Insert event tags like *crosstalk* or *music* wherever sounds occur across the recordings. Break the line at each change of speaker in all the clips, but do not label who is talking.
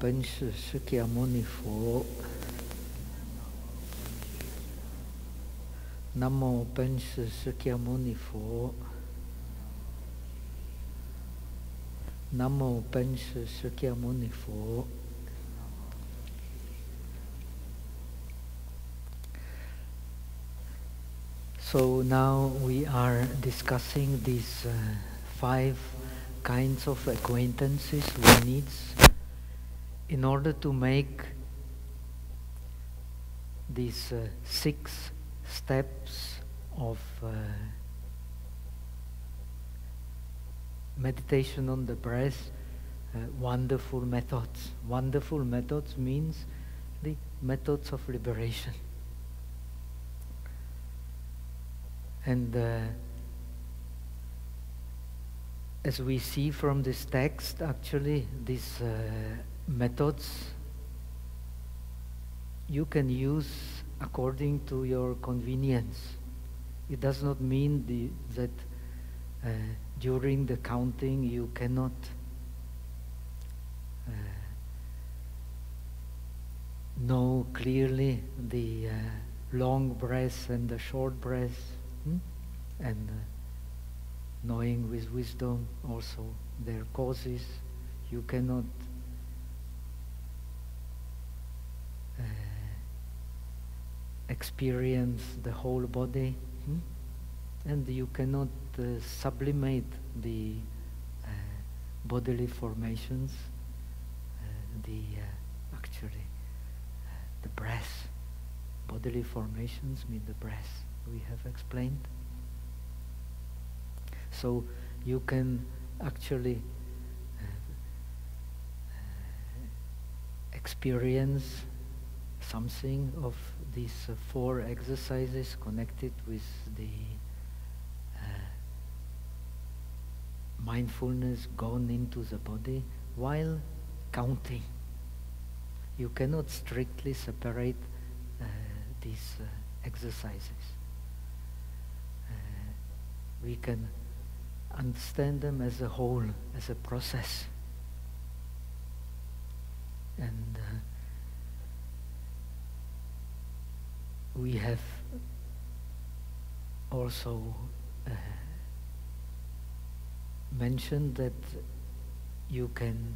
penso. Namo. Namo. So now we are discussing these uh, five kinds of acquaintances, we need in order to make these uh, six steps of uh, meditation on the breath uh, wonderful methods. Wonderful methods means the methods of liberation. And uh, as we see from this text, actually, this uh, methods you can use according to your convenience. It does not mean the, that uh, during the counting you cannot uh, know clearly the uh, long breath and the short breath, hmm? and uh, knowing with wisdom also their causes. You cannot experience the whole body, hmm? and you cannot uh, sublimate the uh, bodily formations, uh, the uh, actually uh, the breath. Bodily formations mean the breath. We have explained. So you can actually uh, experience something of these uh, four exercises connected with the uh, mindfulness gone into the body while counting. You cannot strictly separate uh, these uh, exercises. Uh, we can understand them as a whole, as a process. And we have also uh, mentioned that you can,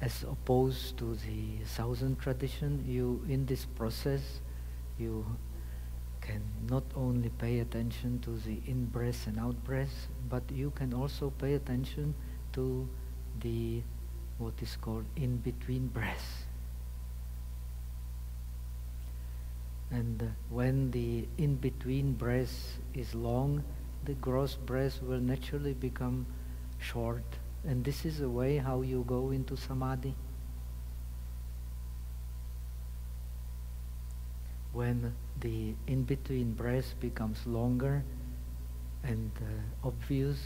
as opposed to the southern tradition, you in this process you can not only pay attention to the in-breath and out-breath, but you can also pay attention to the what is called in-between breath. And uh, when the in-between breath is long, the gross breath will naturally become short. And this is a way how you go into samadhi. When the in-between breath becomes longer and uh, obvious,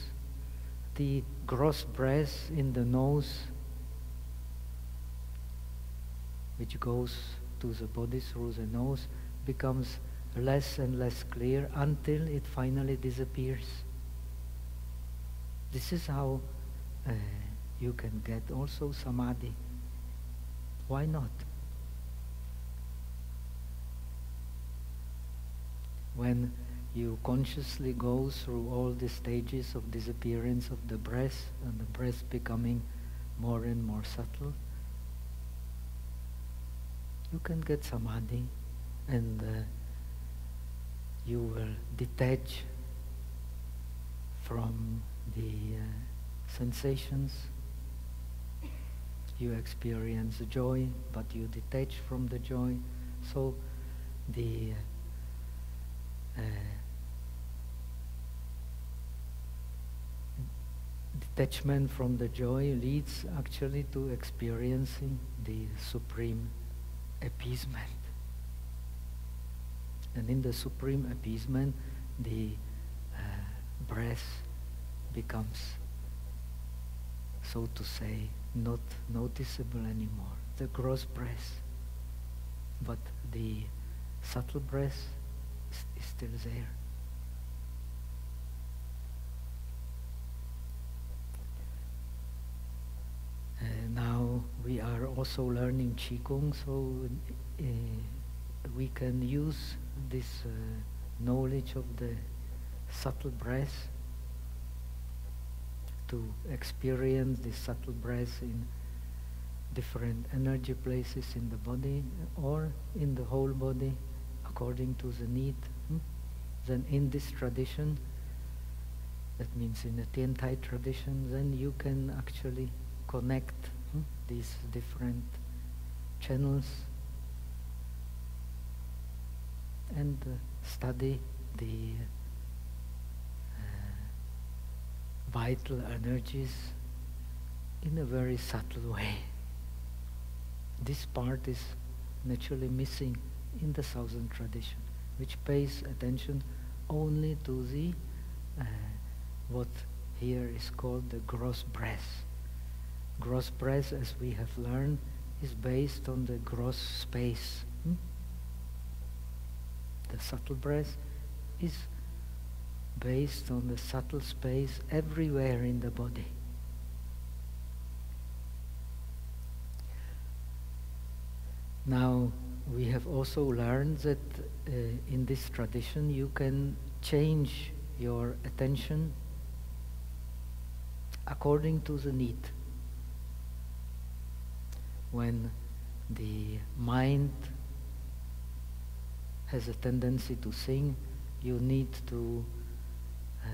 the gross breath in the nose, which goes to the body through the nose, becomes less and less clear until it finally disappears. This is how uh, you can get also samadhi. Why not? When you consciously go through all the stages of disappearance of the breath and the breath becoming more and more subtle, you can get samadhi and uh, you will detach from the uh, sensations. You experience joy, but you detach from the joy. So the uh, detachment from the joy leads actually to experiencing the supreme appeasement. And in the supreme appeasement, the uh, breath becomes, so to say, not noticeable anymore. The gross breath, but the subtle breath is, is still there. Uh, now we are also learning Qigong, so uh, we can use this uh, knowledge of the subtle breath to experience this subtle breath in different energy places in the body or in the whole body according to the need. Hmm? Then in this tradition, that means in the Tiantai tradition, then you can actually connect hmm, these different channels and uh, study the uh, vital energies in a very subtle way. This part is naturally missing in the Southern tradition, which pays attention only to the uh, what here is called the gross breath. Gross breath, as we have learned, is based on the gross space. The subtle breath is based on the subtle space everywhere in the body. Now, we have also learned that uh, in this tradition you can change your attention according to the need. When the mind has a tendency to sing, you need to uh,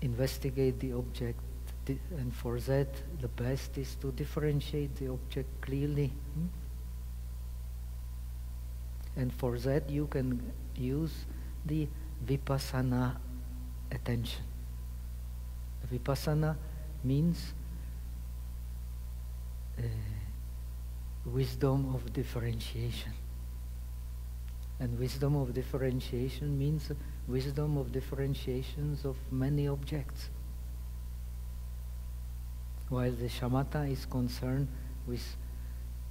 investigate the object and for that the best is to differentiate the object clearly. Hmm? And for that you can use the vipassana attention. Vipassana means uh, wisdom of differentiation. And wisdom of differentiation means wisdom of differentiations of many objects. While the shamatha is concerned with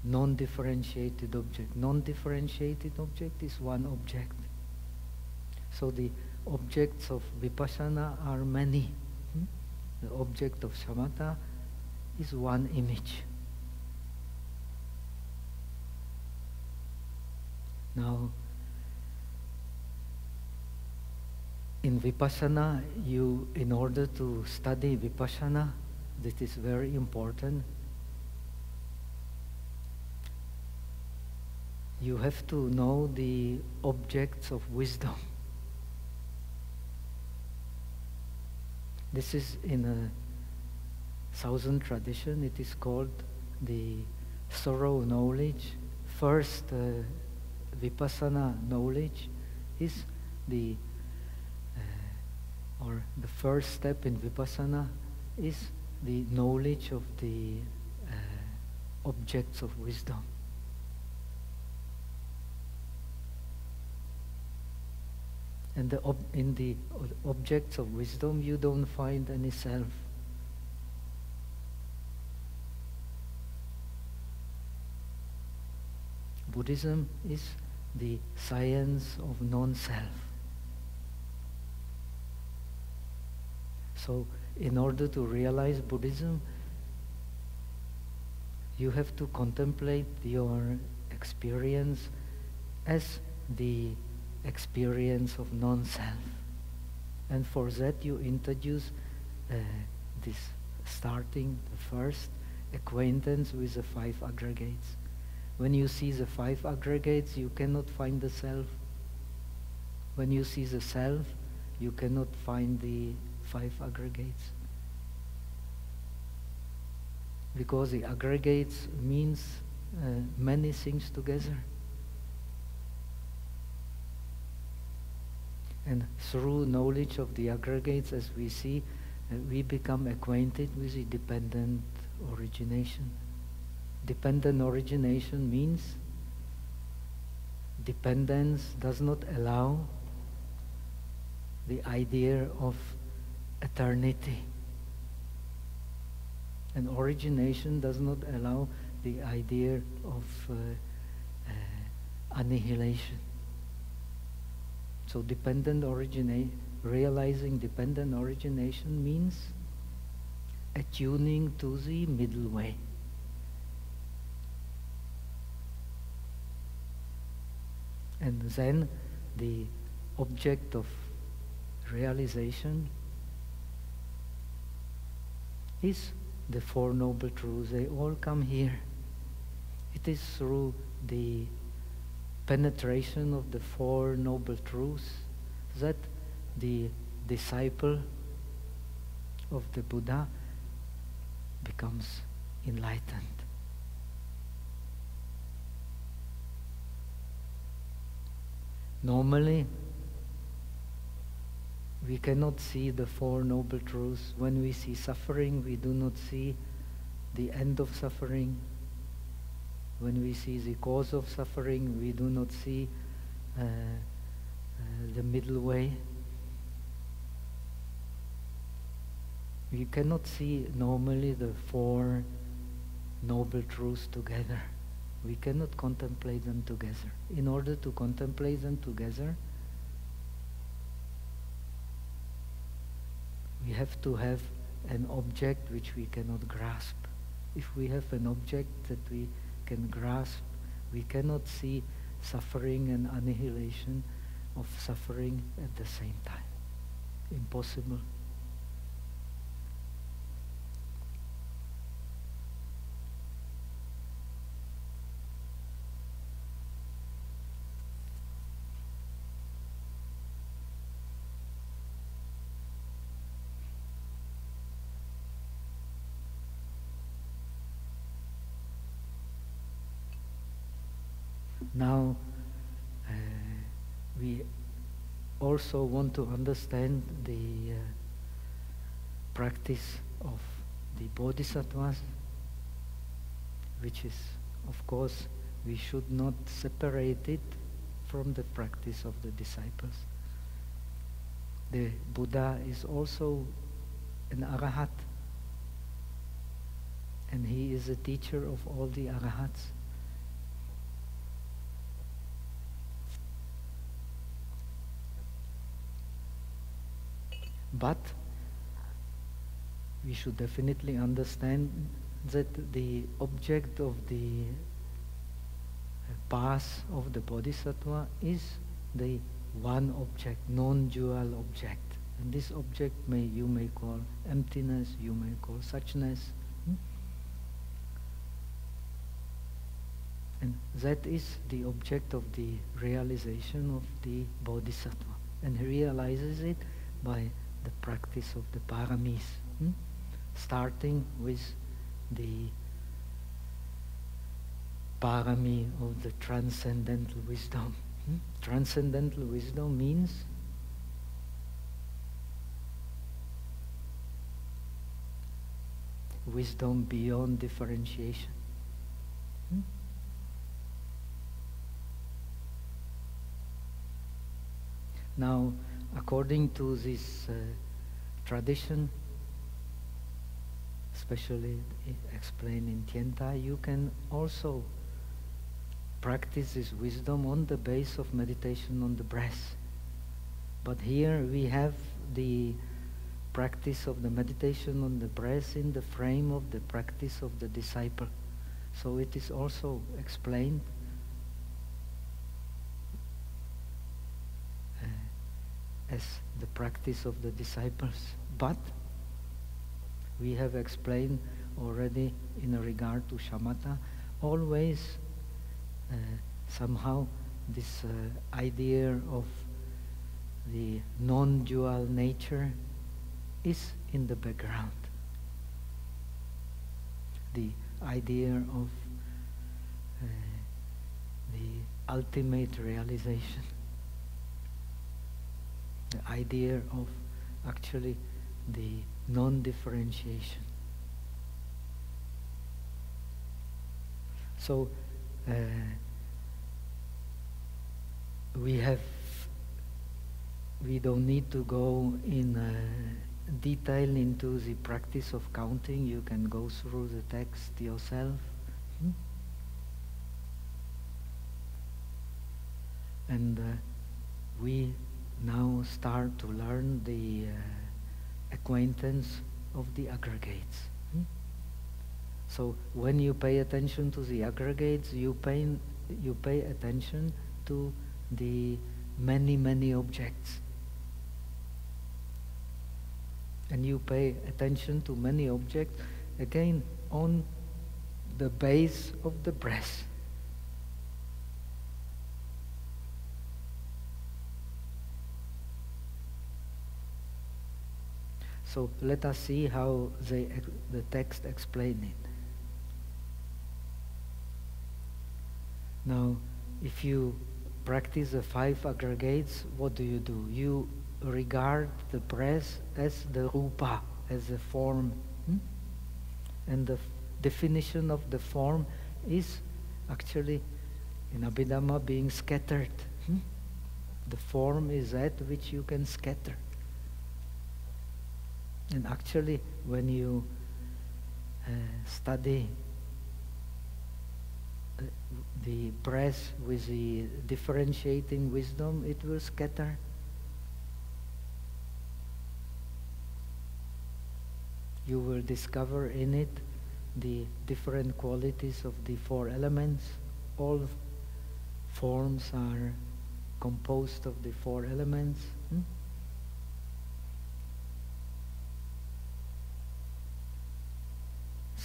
non-differentiated object. Non-differentiated object is one object. So the objects of vipassana are many. Hmm? The object of shamatha is one image. Now, in vipassana, you, in order to study vipassana, this is very important. You have to know the objects of wisdom. This is in a southern tradition, it is called the thorough knowledge. First, uh, vipassana knowledge is the, or the first step in vipassana is the knowledge of the uh, objects of wisdom. And the in the objects of wisdom, you don't find any self. Buddhism is the science of non-self. So, in order to realize Buddhism, you have to contemplate your experience as the experience of non-self. And for that you introduce uh, this starting, the first acquaintance with the five aggregates. When you see the five aggregates, you cannot find the self. When you see the self, you cannot find the five aggregates. Because the aggregates means uh, many things together. And through knowledge of the aggregates, as we see, uh, we become acquainted with the dependent origination. Dependent origination means dependence does not allow the idea of eternity. And origination does not allow the idea of uh, uh, annihilation. So dependent origination, realizing dependent origination means attuning to the middle way. And then the object of realization is the Four Noble Truths. They all come here. It is through the penetration of the Four Noble Truths that the disciple of the Buddha becomes enlightened. Normally, we cannot see the Four Noble Truths. When we see suffering, we do not see the end of suffering. When we see the cause of suffering, we do not see uh, uh, the middle way. We cannot see normally the Four Noble Truths together. We cannot contemplate them together. In order to contemplate them together, we have to have an object which we cannot grasp. If we have an object that we can grasp, we cannot see suffering and annihilation of suffering at the same time. Impossible. Now, uh, we also want to understand the uh, practice of the bodhisattvas, which is, of course, we should not separate it from the practice of the disciples. The Buddha is also an arahat, and he is a teacher of all the arahats. But we should definitely understand that the object of the path of the bodhisattva is the one object, non-dual object. And this object may you may call emptiness, you may call suchness. Hmm? And that is the object of the realization of the bodhisattva. And he realizes it by the practice of the paramis, hmm? starting with the parami of the transcendental wisdom. Hmm? Transcendental wisdom means wisdom beyond differentiation. Hmm? Now, according to this uh, tradition, especially explained in Tiantai, you can also practice this wisdom on the base of meditation on the breath. But here we have the practice of the meditation on the breath in the frame of the practice of the disciple. So it is also explained as the practice of the disciples. But we have explained already in regard to shamatha, always uh, somehow this uh, idea of the non-dual nature is in the background. The idea of uh, the ultimate realization idea of actually the non-differentiation. So uh, we have, we don't need to go in uh, detail into the practice of counting. You can go through the text yourself. Hmm? And uh, we now start to learn the uh, acquaintance of the aggregates. Hmm? So when you pay attention to the aggregates, you pay, you pay attention to the many, many objects. And you pay attention to many objects, again, on the base of the breath. So let us see how they, the text explain it. Now, if you practice the five aggregates, what do you do? You regard the breath as the rupa, as a form. Hmm? And the definition of the form is actually in Abhidhamma being scattered. Hmm? The form is that which you can scatter. And actually, when you uh, study the breath with the differentiating wisdom, it will scatter. You will discover in it the different qualities of the four elements. All forms are composed of the four elements.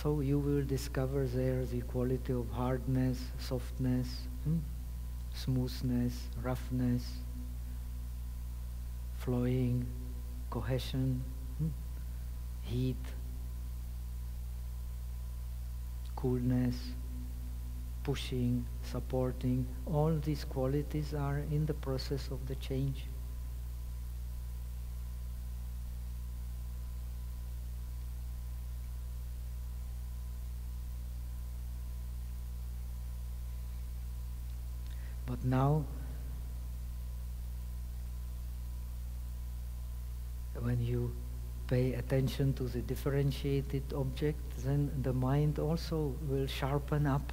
So you will discover there the quality of hardness, softness, hmm? smoothness, roughness, flowing, cohesion, hmm? heat, coolness, pushing, supporting. All these qualities are in the process of the change. But now, when you pay attention to the differentiated object, then the mind also will sharpen up.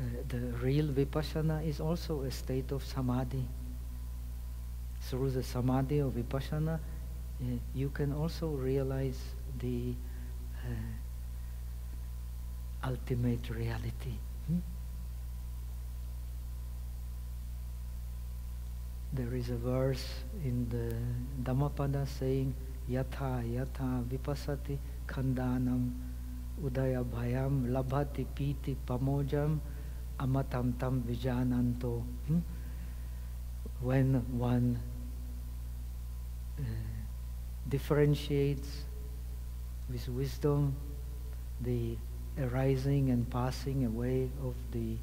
Uh, the real vipassana is also a state of samadhi. Through the samadhi of vipassana, uh, you can also realize the uh, ultimate reality. Hmm? There is a verse in the Dhammapada saying, Yatha yatha vipassati khandanam udaya bhayam labhati piti pamojam amatam tam vijananto. Hmm? When one uh, differentiates with wisdom the arising and passing away of the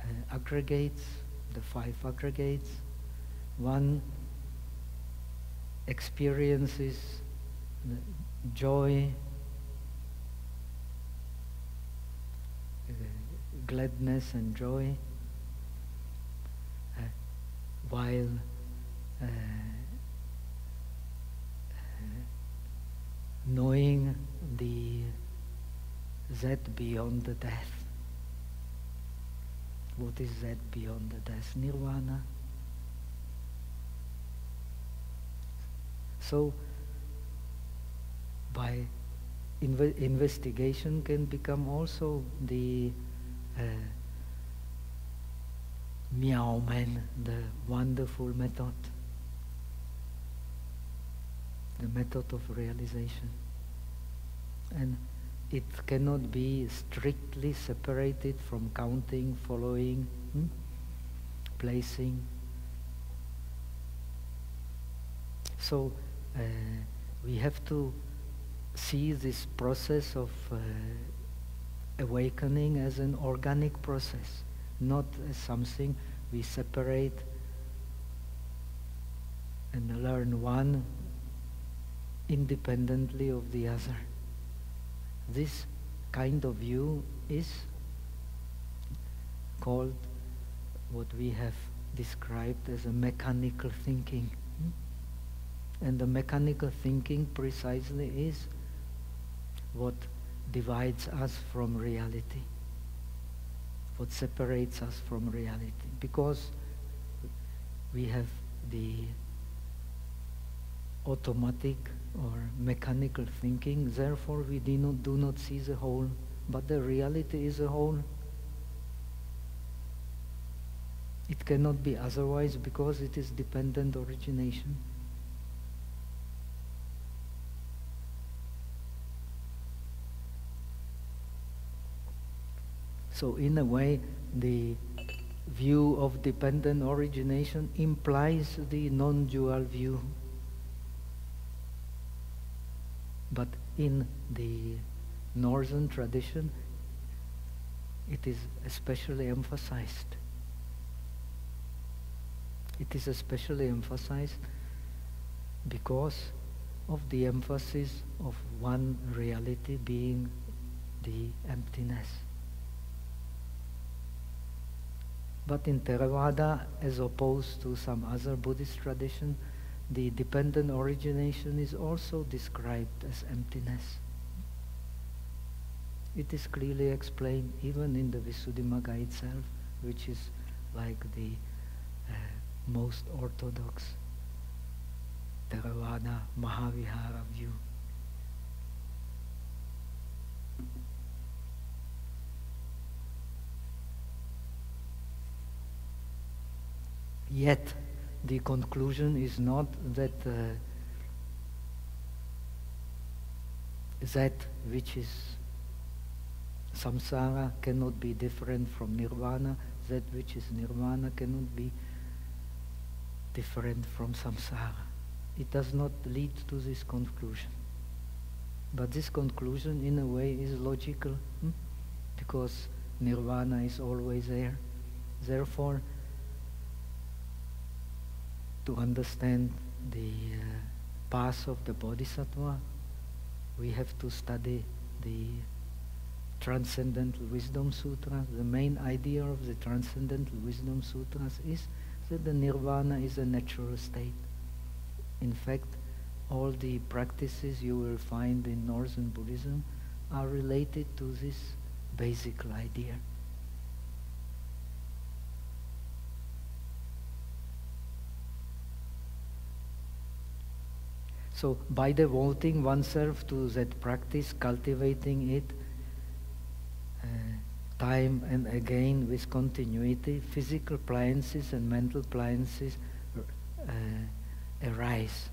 uh, aggregates, the five aggregates. One experiences joy, uh, gladness and joy, uh, while uh, knowing the that beyond the death. What is that beyond the death? Nirvana. So, by inve investigation can become also the uh, miao men, the wonderful method, the method of realization. And it cannot be strictly separated from counting, following, hmm? placing. So uh, we have to see this process of uh, awakening as an organic process, not as something we separate and learn one independently of the other. This kind of view is called what we have described as a mechanical thinking. Hmm? And the mechanical thinking precisely is what divides us from reality, what separates us from reality. Because we have the automatic or mechanical thinking. Therefore, we do not, do not see the whole but the reality is a whole. It cannot be otherwise because it is dependent origination. So in a way, the view of dependent origination implies the non-dual view. But in the northern tradition, it is especially emphasized. It is especially emphasized because of the emphasis of one reality being the emptiness. But in Theravada, as opposed to some other Buddhist tradition, the dependent origination is also described as emptiness. It is clearly explained even in the Visuddhimagga itself, which is like the uh, most orthodox Theravada Mahavihara view. Yet, the conclusion is not that uh, that which is samsara cannot be different from nirvana, that which is nirvana cannot be different from samsara. It does not lead to this conclusion. But this conclusion, in a way, is logical hmm? because nirvana is always there. Therefore, to understand the uh, path of the bodhisattva, we have to study the Transcendental Wisdom Sutras. The main idea of the Transcendental Wisdom Sutras is that the nirvana is a natural state. In fact, all the practices you will find in Northern Buddhism are related to this basic idea. So by devoting oneself to that practice, cultivating it uh, time and again with continuity, physical appliances and mental appliances uh, arise.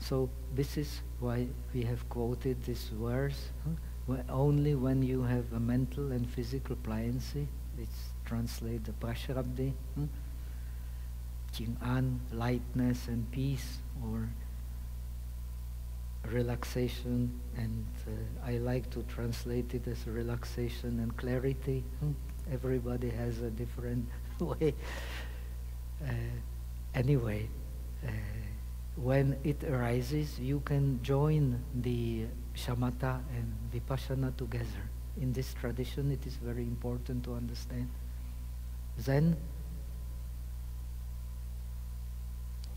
So this is why we have quoted this verse. Huh? Only when you have a mental and physical pliancy, it's translated the Prashrabdi, huh? An, lightness and peace, or relaxation and uh, I like to translate it as relaxation and clarity. Hmm? Everybody has a different *laughs* way. Uh, anyway, uh, when it arises, you can join the shamatha and vipassana together. In this tradition, it is very important to understand. Then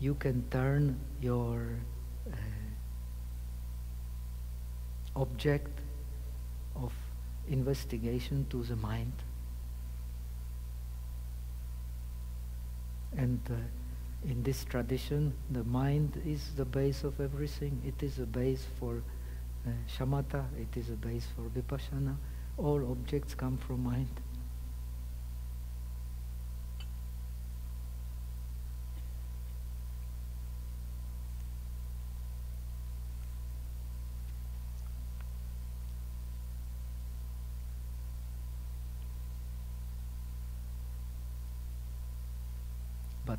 you can turn your uh, object of investigation to the mind. And uh, in this tradition, the mind is the base of everything. It is a base for uh, shamatha, it is a base for vipassana. All objects come from mind.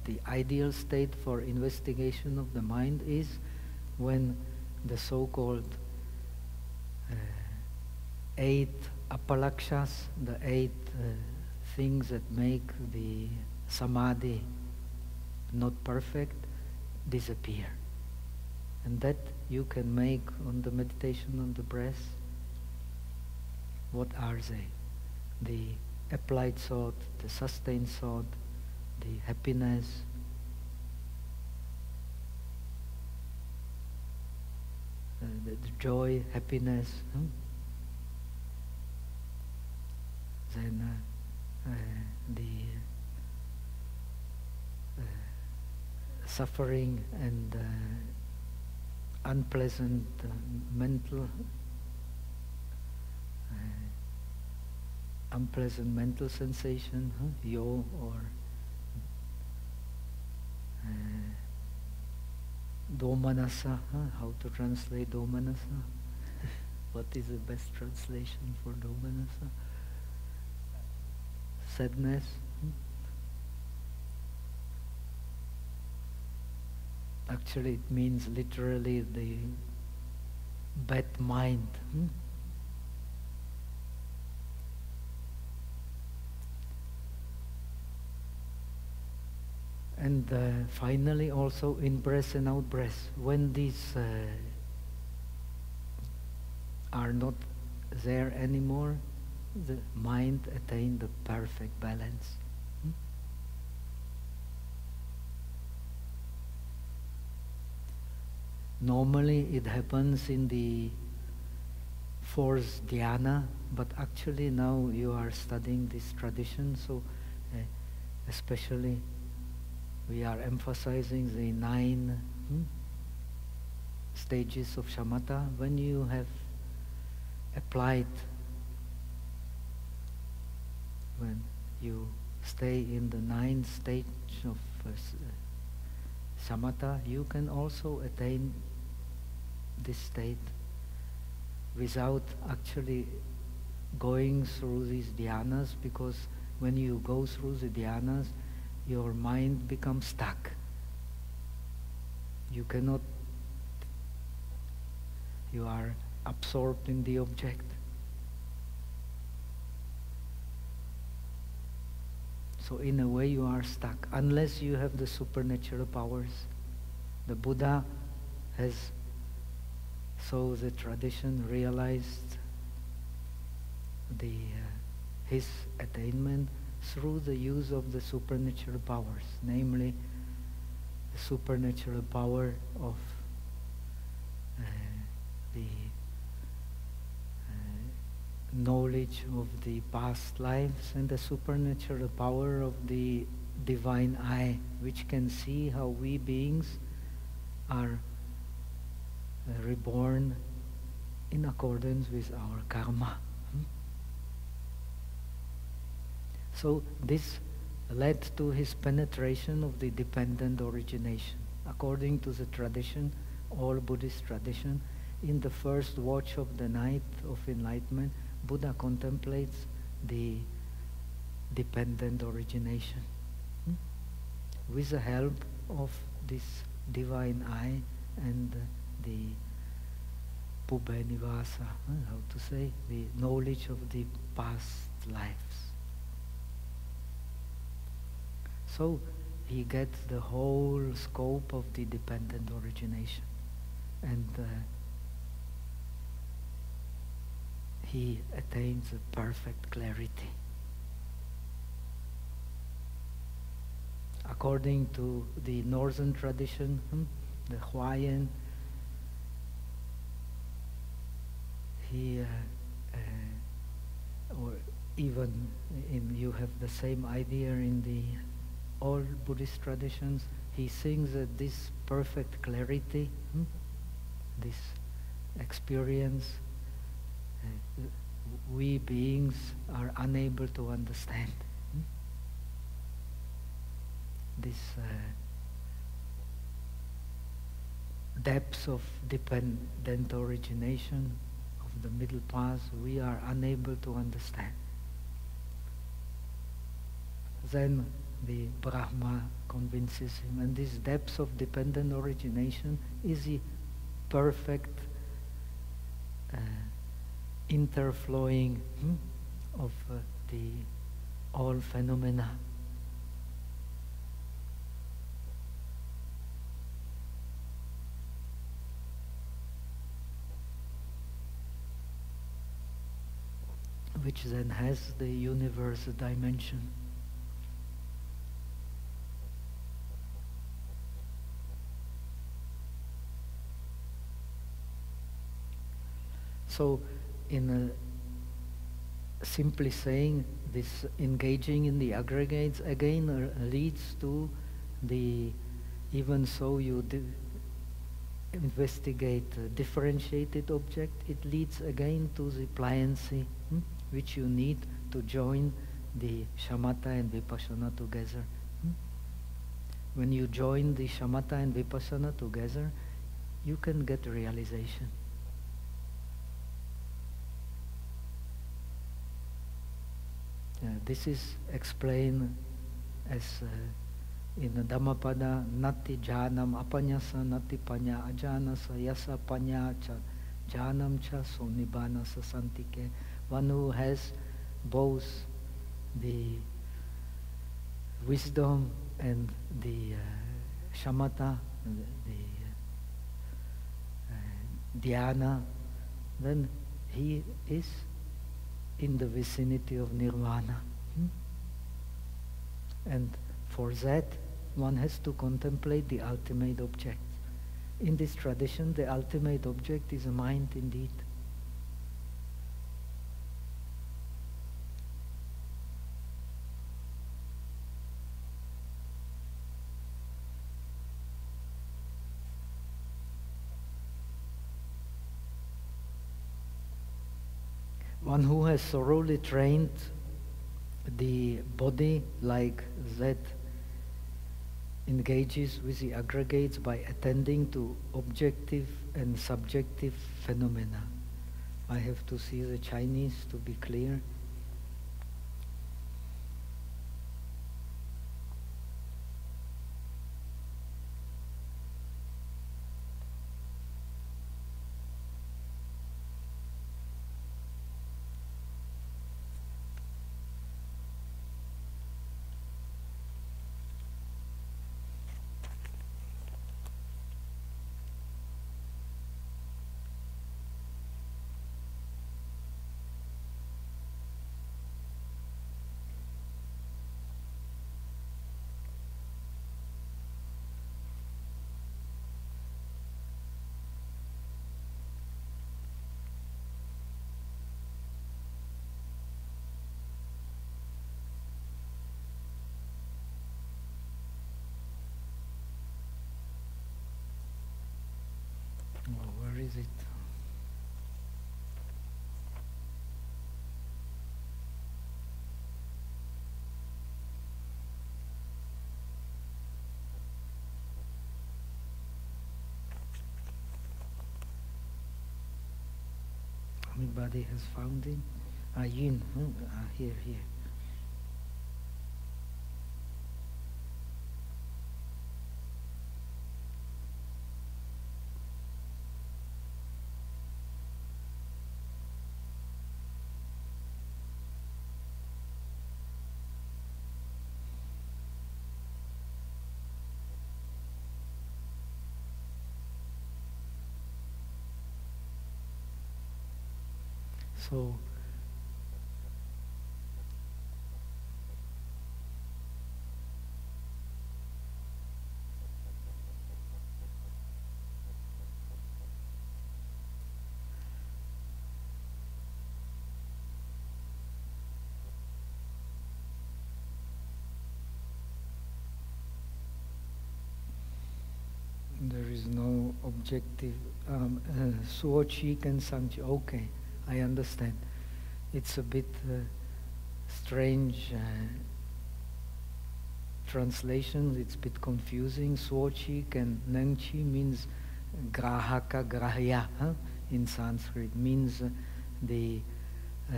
The ideal state for investigation of the mind is when the so-called uh, eight apakshalas, the eight uh, things that make the samadhi not perfect, disappear. And that you can make on the meditation on the breath. What are they? The applied thought, the sustained thought, the happiness, uh, the, joy, happiness. Hmm? Then uh, uh, the uh, suffering and uh, unpleasant mental unpleasant mental sensation, huh? yo or uh, domanassa, huh? how to translate domanassa? *laughs* what is the best translation for domanassa? Sadness? Hmm? Actually, it means literally the bad mind. Hmm? And uh, finally, also in breath and out breath, when these uh, are not there anymore, the mind attain the perfect balance. Hmm? Normally, it happens in the fourth dhyana, but actually now you are studying this tradition, so uh, especially we are emphasizing the nine hmm, stages of shamatha. When you have applied, when you stay in the ninth stage of uh, shamatha, you can also attain this state without actually going through these dhyanas because when you go through the dhyanas, your mind becomes stuck. You cannot, you are absorbed in the object. So in a way you are stuck, unless you have the supernatural powers. The Buddha has, so the tradition realized the, uh, his attainment through the use of the supernatural powers, namely the supernatural power of uh, the uh, knowledge of the past lives and the supernatural power of the divine eye, which can see how we beings are uh, reborn in accordance with our karma. So this led to his penetration of the dependent origination. According to the tradition, all Buddhist tradition, in the first watch of the night of enlightenment, Buddha contemplates the dependent origination. Hmm? With the help of this divine eye and the Pubbé-nivāsa, how to say, the knowledge of the past lives. So he gets the whole scope of the dependent origination. And uh, he attains a perfect clarity. According to the northern tradition, hmm, the Huayan, he, uh, uh, or even in, you have the same idea in the all Buddhist traditions, he sings that this perfect clarity, hmm, this experience, uh, we beings are unable to understand. Hmm? This uh, depths of dependent origination of the middle path, we are unable to understand. Then the Brahma convinces him. And this depth of dependent origination is the perfect uh, interflowing hmm, of uh, the all phenomena. which then has the universe dimension. So, in simply saying, this engaging in the aggregates again uh, leads to the, even so you investigate a differentiated object, it leads again to the pliancy hmm, which you need to join the shamatha and vipassana together. Hmm? When you join the shamatha and vipassana together, you can get realization. This is explained as uh, in the Dhammapada, Nati Janam Apanyasa Nati Panya Ajanasa Yasa Panya Cha Janam Cha Sonibana Santike. One who has both the wisdom and the uh, shamatha, the, the uh, dhyana, then he is in the vicinity of nirvana. Hmm? And for that, one has to contemplate the ultimate object. In this tradition, the ultimate object is a mind indeed. One who has thoroughly trained the body like that engages with the aggregates by attending to objective and subjective phenomena. I have to see the Chinese to be clear. 自己。Anybody has found it? Ah, Yin. Hmm? Ah, here, here. So there is no objective um, uh, Suochi and Sangchi. Okay. I understand. It's a bit uh, strange uh, translation. It's a bit confusing. Swochik and Nengchi means grahaka grahya huh? in Sanskrit. Means uh, the uh,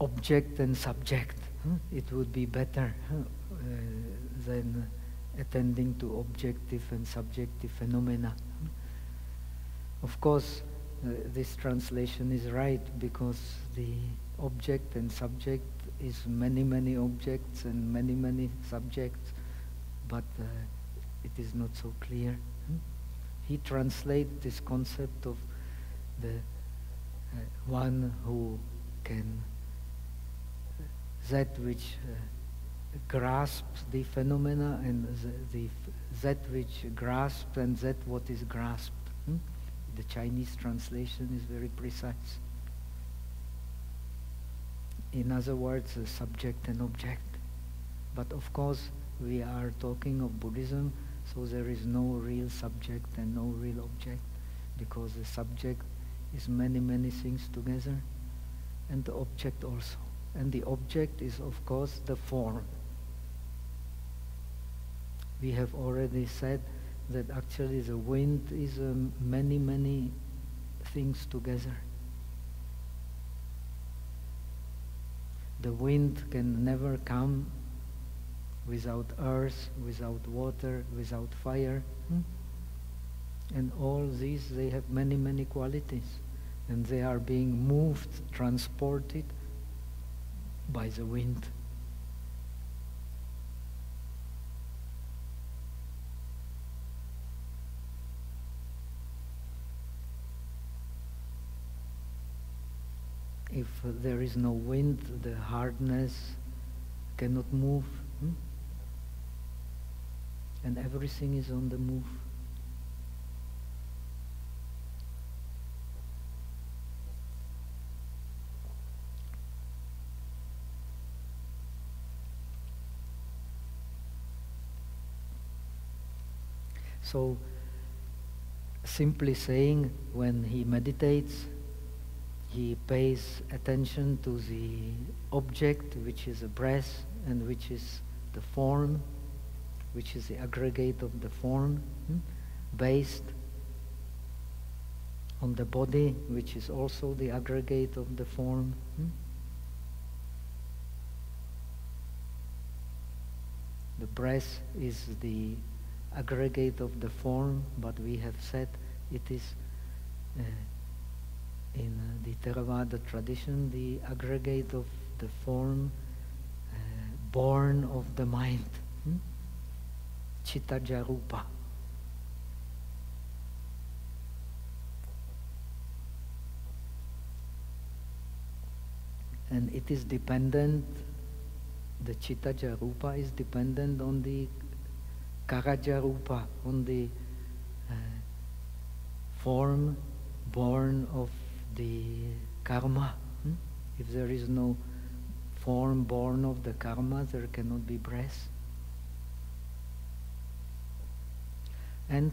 object and subject. Huh? It would be better huh? Uh, than attending to objective and subjective phenomena. Of course, uh, this translation is right because the object and subject is many, many objects and many, many subjects, but uh, it is not so clear. Hmm? He translates this concept of the uh, one who can, uh, that which uh, grasps the phenomena and the, the that which grasps and that what is grasped. The Chinese translation is very precise. In other words, subject and object. But of course, we are talking of Buddhism, so there is no real subject and no real object, because the subject is many, many things together, and the object also. And the object is, of course, the form. We have already said that actually the wind is um, many, many things together. The wind can never come without earth, without water, without fire. Hmm? And all these, they have many, many qualities. And they are being moved, transported by the wind. If there is no wind, the hardness cannot move. Hmm? And everything is on the move. So, simply saying, when he meditates, he pays attention to the object, which is a breath, and which is the form, which is the aggregate of the form, hmm, based on the body, which is also the aggregate of the form. Hmm. The breath is the aggregate of the form, but we have said it is uh, in uh, the Theravada tradition the aggregate of the form uh, born of the mind. Hmm? Chittaja Rupa. And it is dependent, the Chittaja Rupa is dependent on the Karajarupa, on the uh, form born of the karma. Hmm? If there is no form born of the karma, there cannot be breath. And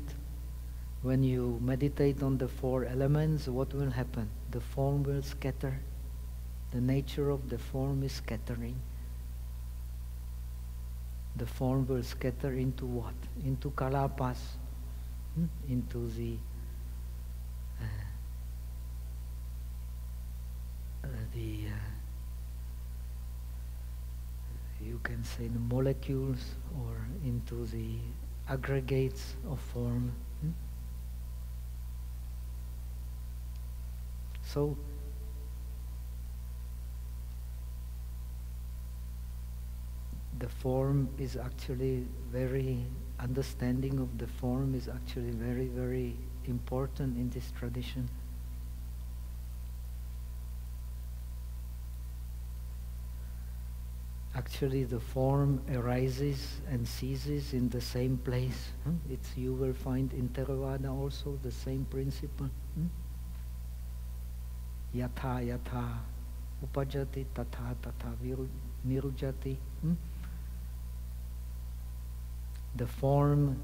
when you meditate on the four elements, what will happen? The form will scatter. The nature of the form is scattering the form will scatter into what? Into kalapas, hmm? into the uh, uh, the uh, you can say the molecules or into the aggregates of form. Hmm? So the form is actually very, understanding of the form is actually very, very important in this tradition. Actually, the form arises and ceases in the same place. Hmm? It's, you will find in Theravada also the same principle. Hmm? Yatha yatha upajati tatha tatha nirujati. Hmm? the form.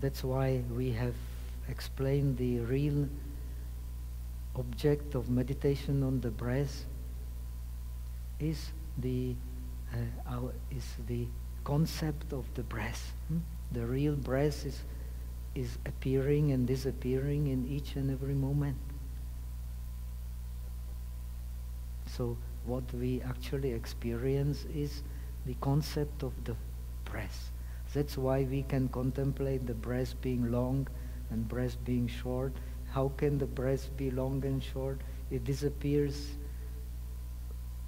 That's why we have explained the real object of meditation on the breath is the our, is the concept of the breath. Hmm? The real breath is is appearing and disappearing in each and every moment. So what we actually experience is the concept of the breath. That's why we can contemplate the breath being long and breath being short. How can the breath be long and short? It disappears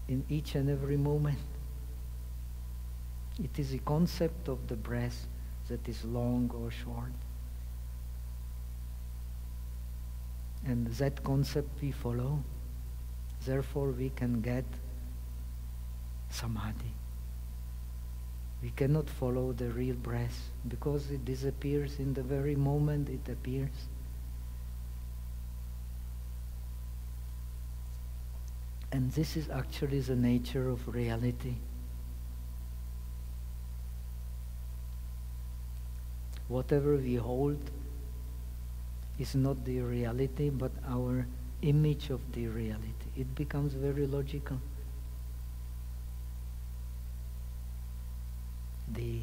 in each and every moment. It is a concept of the breath that is long or short. And that concept we follow. Therefore we can get samadhi. We cannot follow the real breath because it disappears in the very moment it appears. And this is actually the nature of reality. Whatever we hold is not the reality but our image of the reality. It becomes very logical. The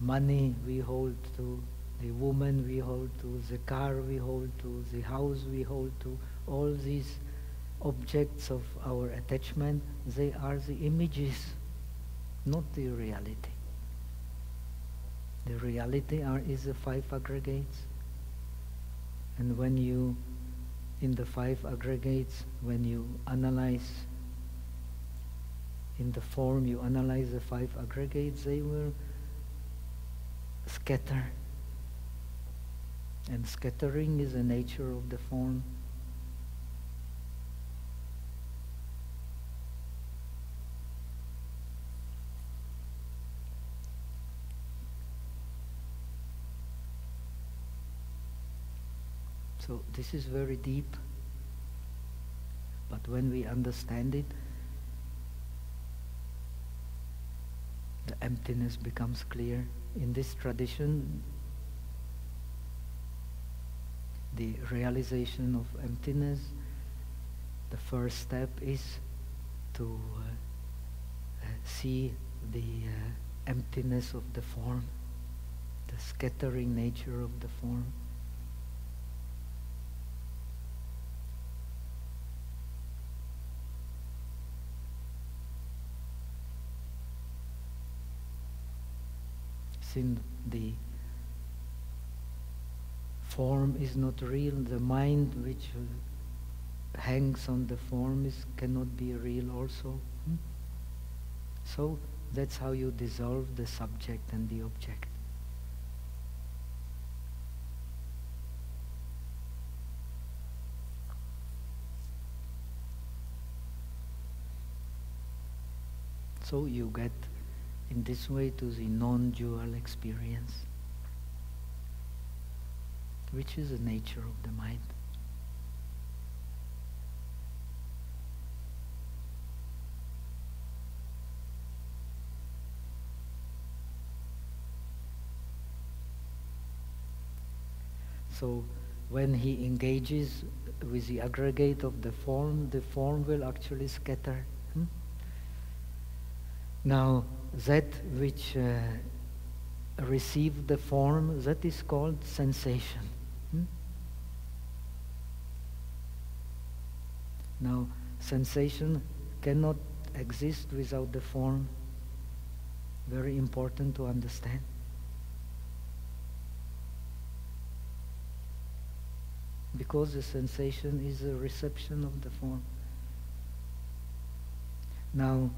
money we hold to, the woman we hold to, the car we hold to, the house we hold to, all these objects of our attachment, they are the images, not the reality. The reality are, is the five aggregates. And when you, in the five aggregates, when you analyze in the form, you analyze the five aggregates, they will scatter. And scattering is the nature of the form. So this is very deep. But when we understand it, the emptiness becomes clear. In this tradition, the realization of emptiness, the first step is to uh, uh, see the uh, emptiness of the form, the scattering nature of the form. Since the form is not real, the mind which hangs on the form is cannot be real also. Hmm? So that's how you dissolve the subject and the object. So you get in this way to the non-dual experience, which is the nature of the mind. So when he engages with the aggregate of the form, the form will actually scatter. Now, that which uh, received the form, that is called sensation. Hmm? Now, sensation cannot exist without the form. Very important to understand. Because the sensation is a reception of the form. Now,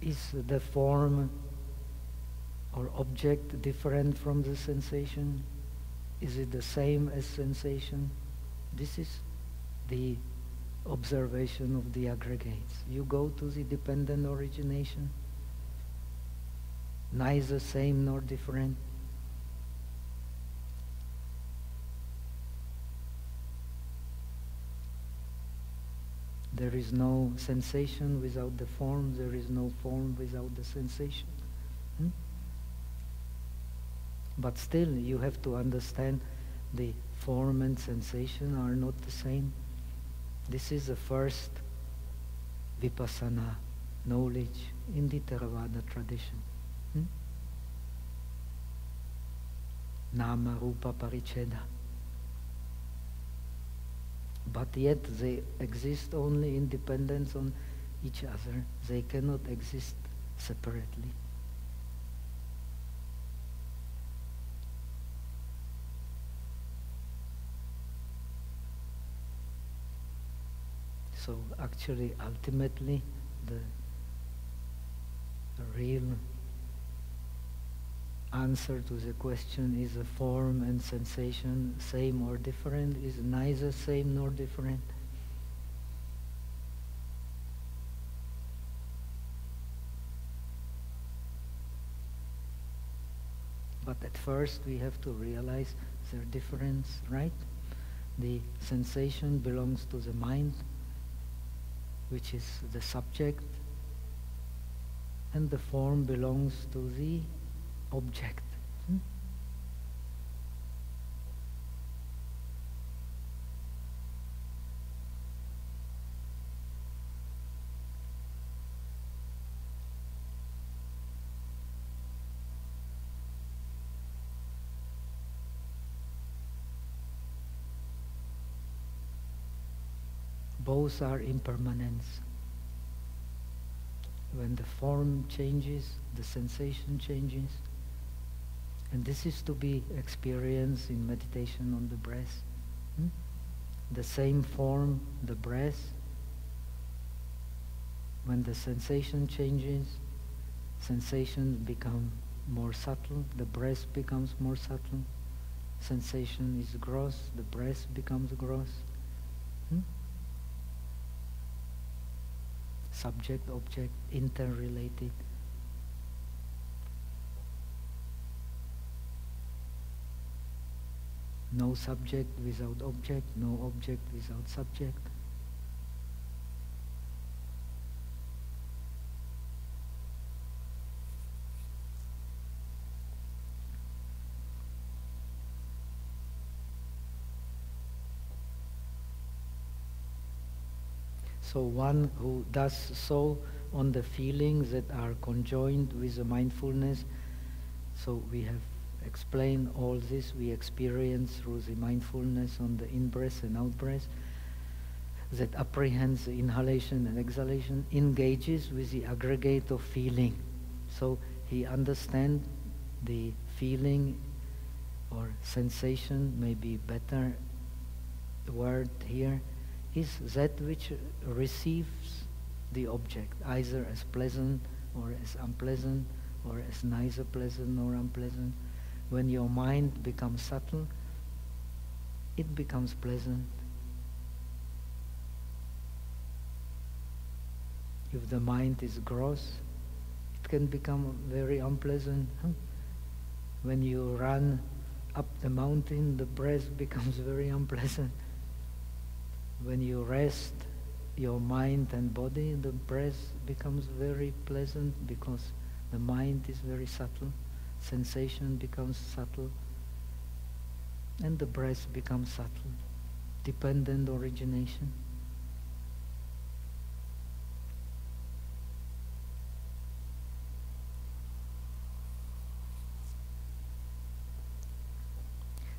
is the form or object different from the sensation? Is it the same as sensation? This is the observation of the aggregates. You go to the dependent origination, neither same nor different. There is no sensation without the form. There is no form without the sensation. Hmm? But still, you have to understand the form and sensation are not the same. This is the first vipassana knowledge in the Theravada tradition. Hmm? Nama Rupa Paricheda but yet they exist only in dependence on each other. They cannot exist separately. So actually, ultimately, the, real answer to the question is a form and sensation same or different is neither same nor different. But at first we have to realize their difference, right? The sensation belongs to the mind, which is the subject, and the form belongs to the object. Both are impermanence when the form changes, the sensation changes, and this is to be experienced in meditation on the breath. Hmm? The same form, the breath, when the sensation changes, sensations become more subtle, the breath becomes more subtle. Sensation is gross, the breath becomes gross. Hmm? Subject, object, interrelated. No subject without object, no object without subject. So one who does so on the feelings that are conjoined with the mindfulness. So we have explained all this we experience through the mindfulness on the in-breath and out-breath that apprehends the inhalation and exhalation, engages with the aggregate of feeling. So he understands the feeling or sensation, maybe better word here, is that which receives the object, either as pleasant or as unpleasant, or as neither pleasant nor unpleasant. When your mind becomes subtle, it becomes pleasant. If the mind is gross, it can become very unpleasant. *laughs* When you run up the mountain, the breath *laughs* becomes very unpleasant when you rest your mind and body, the breath becomes very pleasant because the mind is very subtle, sensation becomes subtle, and the breath becomes subtle, dependent origination.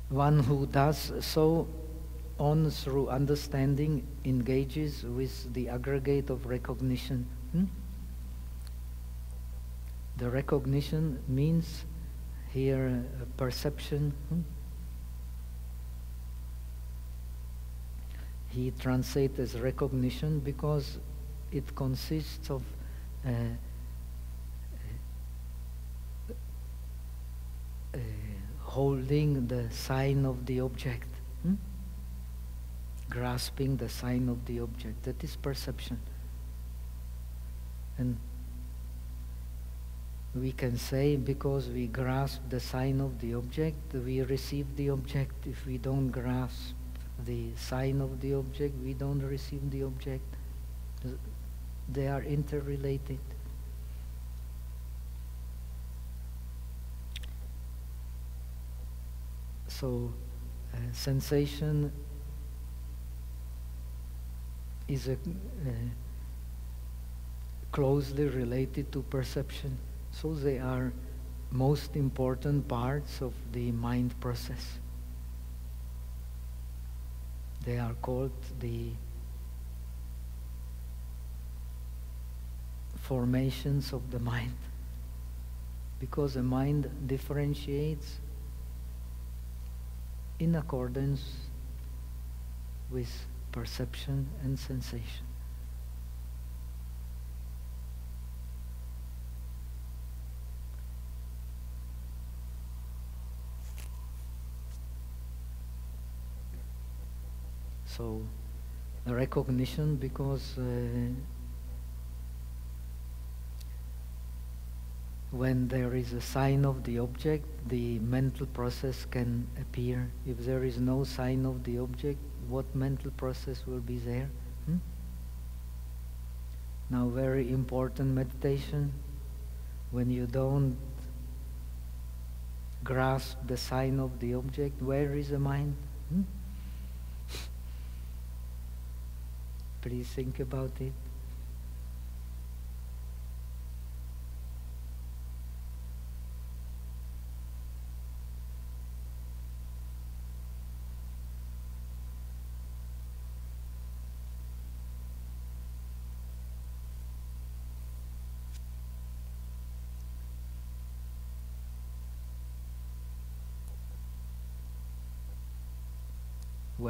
One who does so on through understanding engages with the aggregate of recognition. Hmm? The recognition means here uh, perception. Hmm? He translates as recognition because it consists of uh, uh, holding the sign of the object grasping the sign of the object. That is perception. And we can say because we grasp the sign of the object, we receive the object. If we don't grasp the sign of the object, we don't receive the object. They are interrelated. So, uh, sensation is a, uh, closely related to perception. So they are most important parts of the mind process. They are called the formations of the mind because the mind differentiates in accordance with perception and sensation. So, the recognition because uh, when there is a sign of the object, the mental process can appear. If there is no sign of the object, what mental process will be there. Hmm? Now, very important meditation when you don't grasp the sign of the object, where is the mind? Hmm? Please think about it.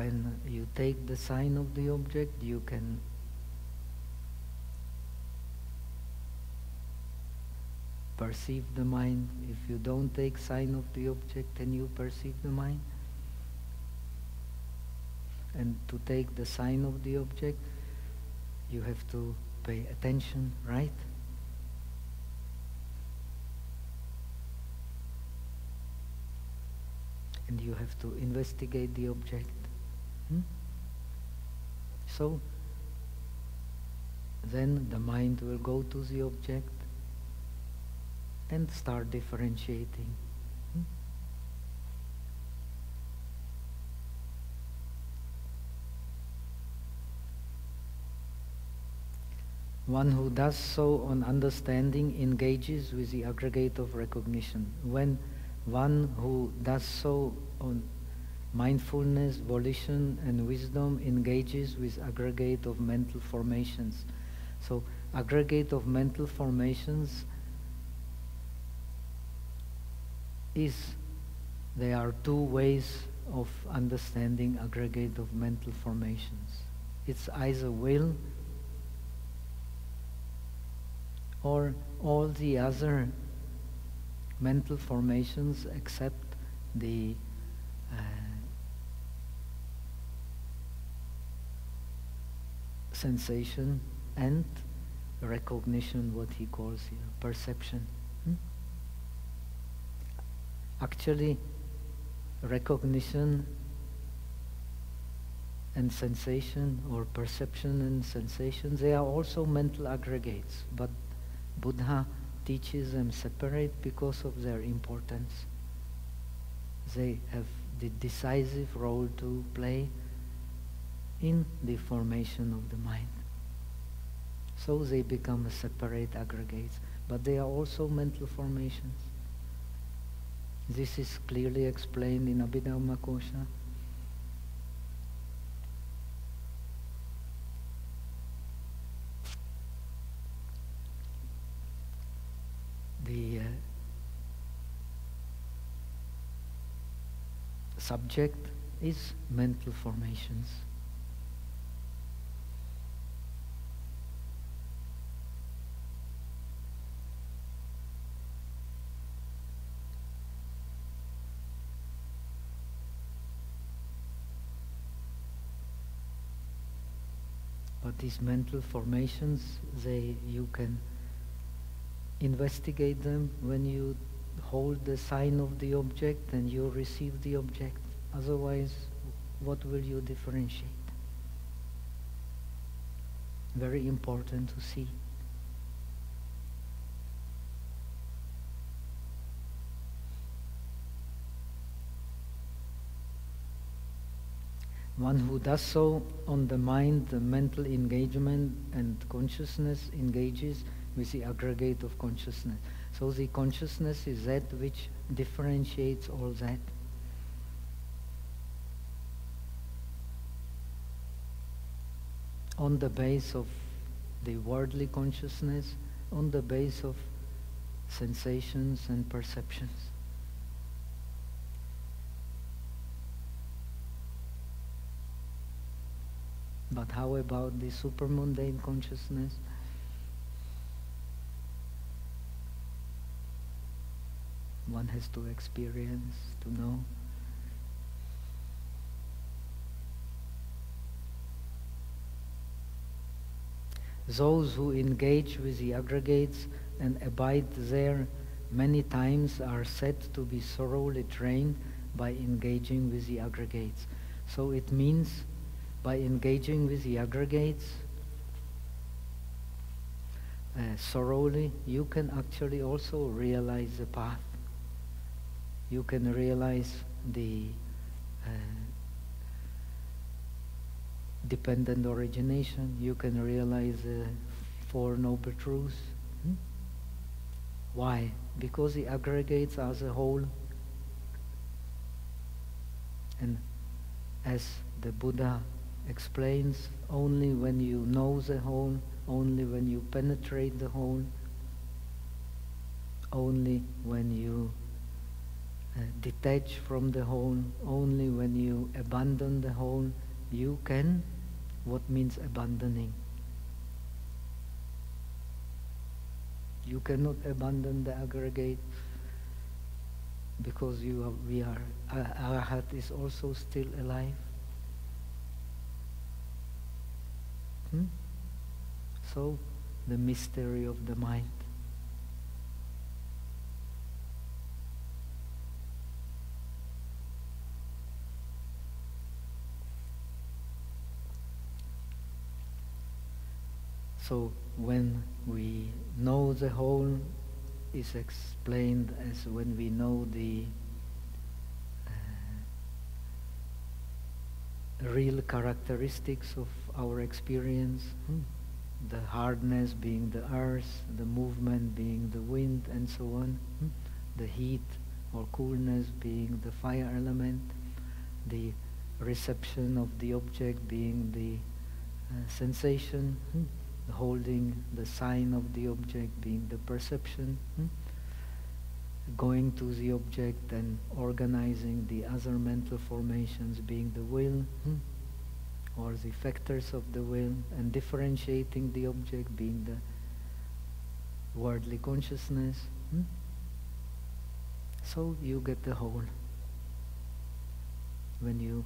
When you take the sign of the object, you can perceive the mind. If you don't take sign of the object, then you perceive the mind. And to take the sign of the object, you have to pay attention, right? And you have to investigate the object. Hmm? So, then the mind will go to the object and start differentiating. Hmm? One who does so on understanding engages with the aggregate of recognition. When one who does so on mindfulness, volition and wisdom engages with aggregate of mental formations. So aggregate of mental formations is there are two ways of understanding aggregate of mental formations. It's either will or all the other mental formations except the uh, sensation and recognition, what he calls here, perception. Hmm? Actually, recognition and sensation or perception and sensation, they are also mental aggregates, but Buddha teaches them separate because of their importance. They have the decisive role to play in the formation of the mind. So they become separate aggregates, but they are also mental formations. This is clearly explained in Abhidharmakosha. The uh, subject is mental formations. These mental formations, they you can investigate them when you hold the sign of the object and you receive the object. Otherwise, what will you differentiate? Very important to see. One who does so on the mind, the mental engagement and consciousness engages with the aggregate of consciousness. So the consciousness is that which differentiates all that. On the base of the worldly consciousness, on the base of sensations and perceptions. But how about the supermundane consciousness? One has to experience to know. Those who engage with the aggregates and abide there many times are said to be thoroughly trained by engaging with the aggregates. So it means by engaging with the aggregates uh, thoroughly, you can actually also realize the path. You can realize the uh, dependent origination. You can realize the Four Noble Truths. Hmm? Why? Because the aggregates as a whole. And as the Buddha explains only when you know the whole, only when you penetrate the whole, only when you uh, detach from the whole. Only when you abandon the whole, you can. What means abandoning? You cannot abandon the aggregate because you are, we are, our heart is also still alive. Hmm? So, the mystery of the mind. So when we know the whole is explained as when we know the uh, real characteristics of our experience, hmm? the hardness being the earth, the movement being the wind and so on, hmm? the heat or coolness being the fire element, the reception of the object being the uh, sensation, hmm? holding the sign of the object being the perception, hmm? going to the object and organizing the other mental formations being the will, hmm? Or the factors of the will, and differentiating the object being the worldly consciousness. Hmm? So you get the whole. When you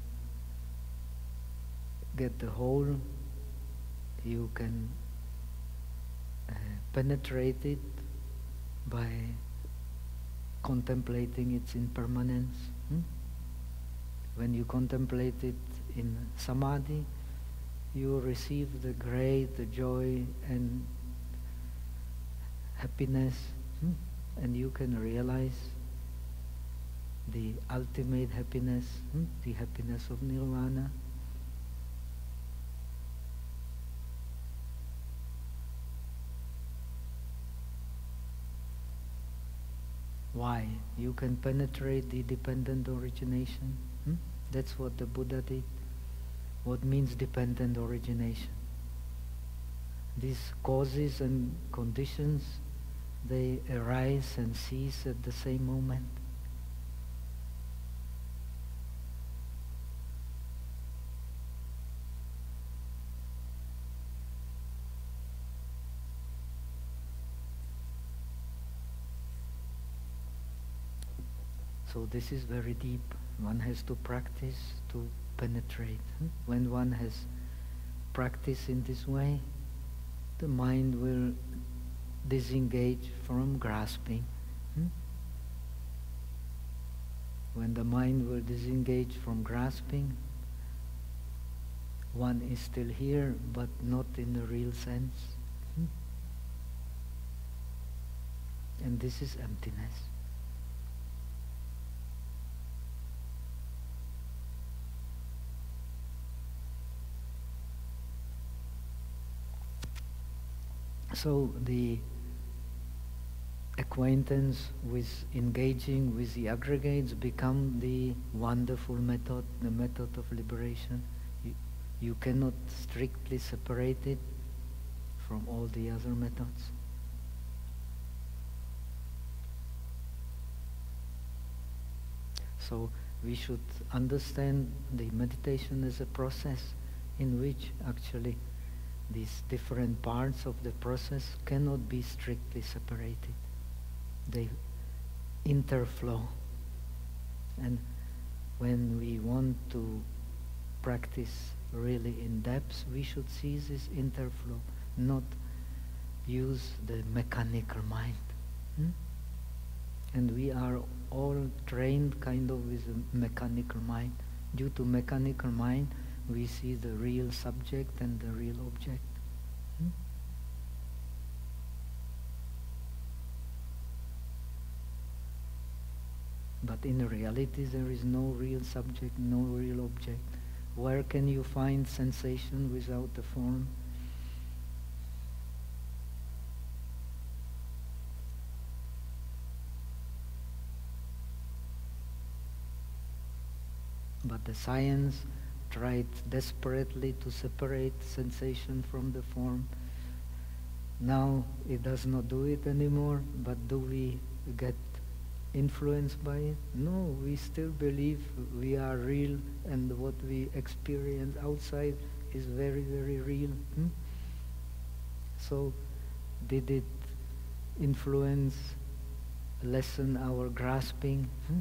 get the whole, you can penetrate it by contemplating its impermanence. Hmm? When you contemplate it in samadhi, you receive the great joy and happiness, hmm? and you can realize the ultimate happiness, hmm? the happiness of nirvana. Why? You can penetrate the dependent origination. Hmm? That's what the Buddha did. What means dependent origination? These causes and conditions, they arise and cease at the same moment. So this is very deep. One has to practice to penetrate. When one has practice in this way, the mind will disengage from grasping. Hmm? When the mind will disengage from grasping, one is still here, but not in the real sense. Hmm? And this is emptiness. So the acquaintance with engaging with the aggregates become the wonderful method, the method of liberation. You, you cannot strictly separate it from all the other methods. So we should understand the meditation as a process in which actually these different parts of the process cannot be strictly separated. They interflow. And when we want to practice really in depth, we should see this interflow, not use the mechanical mind. Hmm? And we are all trained kind of with a mechanical mind. Due to mechanical mind, we see the real subject and the real object. Hmm? But in reality, there is no real subject, no real object. Where can you find sensation without the form? But the science tried desperately to separate sensation from the form. Now it does not do it anymore, but do we get influenced by it? No, we still believe we are real and what we experience outside is very, very real. Hmm? So, did it influence, lessen our grasping, hmm?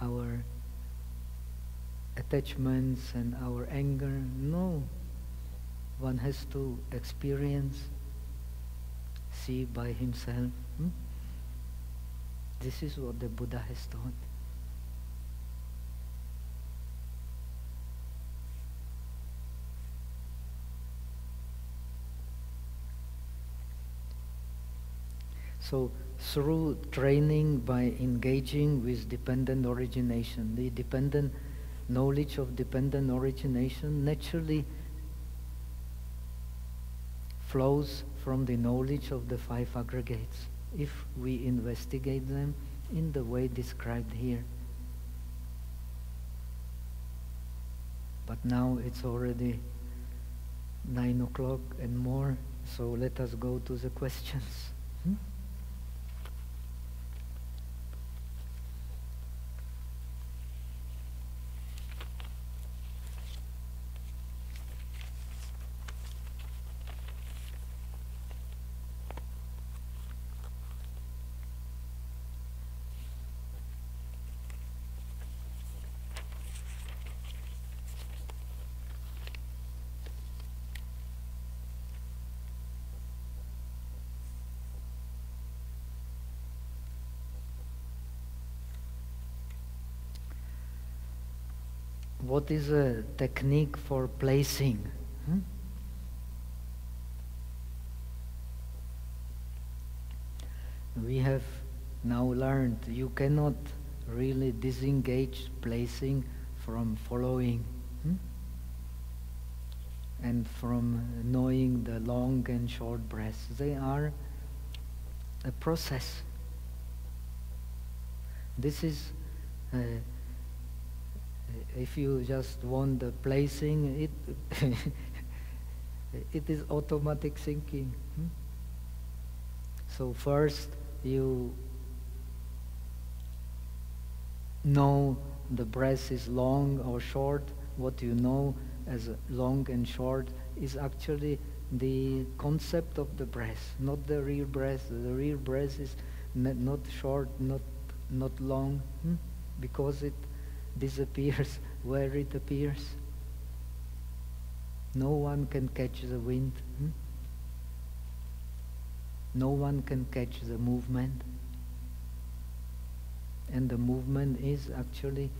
our attachments and our anger? No. One has to experience, see by himself. Hmm? This is what the Buddha has taught. So through training by engaging with dependent origination, the dependent knowledge of dependent origination naturally flows from the knowledge of the five aggregates if we investigate them in the way described here. But now it's already nine o'clock and more, so let us go to the questions. Hmm? What is a technique for placing? Hmm? We have now learned you cannot really disengage placing from following hmm? and from knowing the long and short breaths. They are a process. This is uh, if you just want the placing, it *laughs* it is automatic thinking. Hmm? So first you know the breath is long or short. What you know as long and short is actually the concept of the breath, not the real breath. The real breath is not short, not not long, hmm? because it disappears *laughs* where it appears. No one can catch the wind. Hmm? No one can catch the movement. And the movement is actually,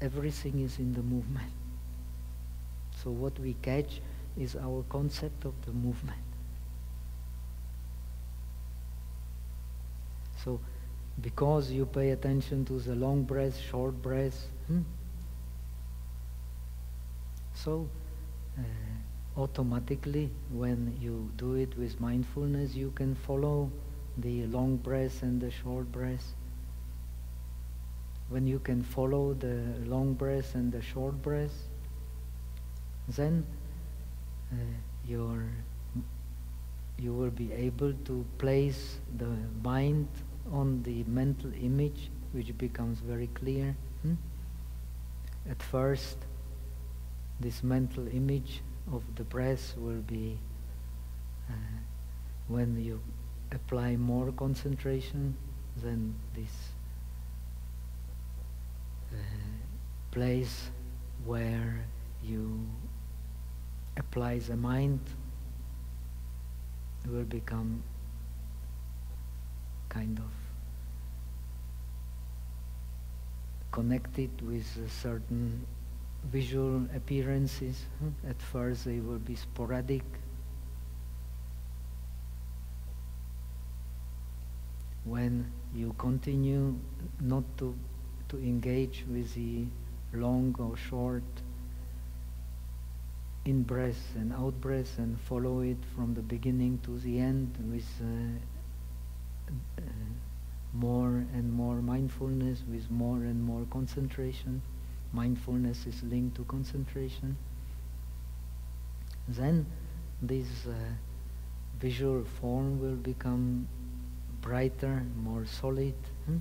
everything is in the movement. So what we catch is our concept of the movement. So because you pay attention to the long breath, short breath. Hmm? So uh, automatically when you do it with mindfulness, you can follow the long breath and the short breath. When you can follow the long breath and the short breath, then uh, your, you will be able to place the mind on the mental image which becomes very clear. Hmm? At first, this mental image of the breath will be uh, when you apply more concentration, then this uh, place where you apply the mind will become kind of connected with certain visual appearances. At first they will be sporadic. When you continue not to, to engage with the long or short in-breath and out-breath and follow it from the beginning to the end with uh, uh, more and more mindfulness with more and more concentration. Mindfulness is linked to concentration. Then this uh, visual form will become brighter, more solid. Hmm?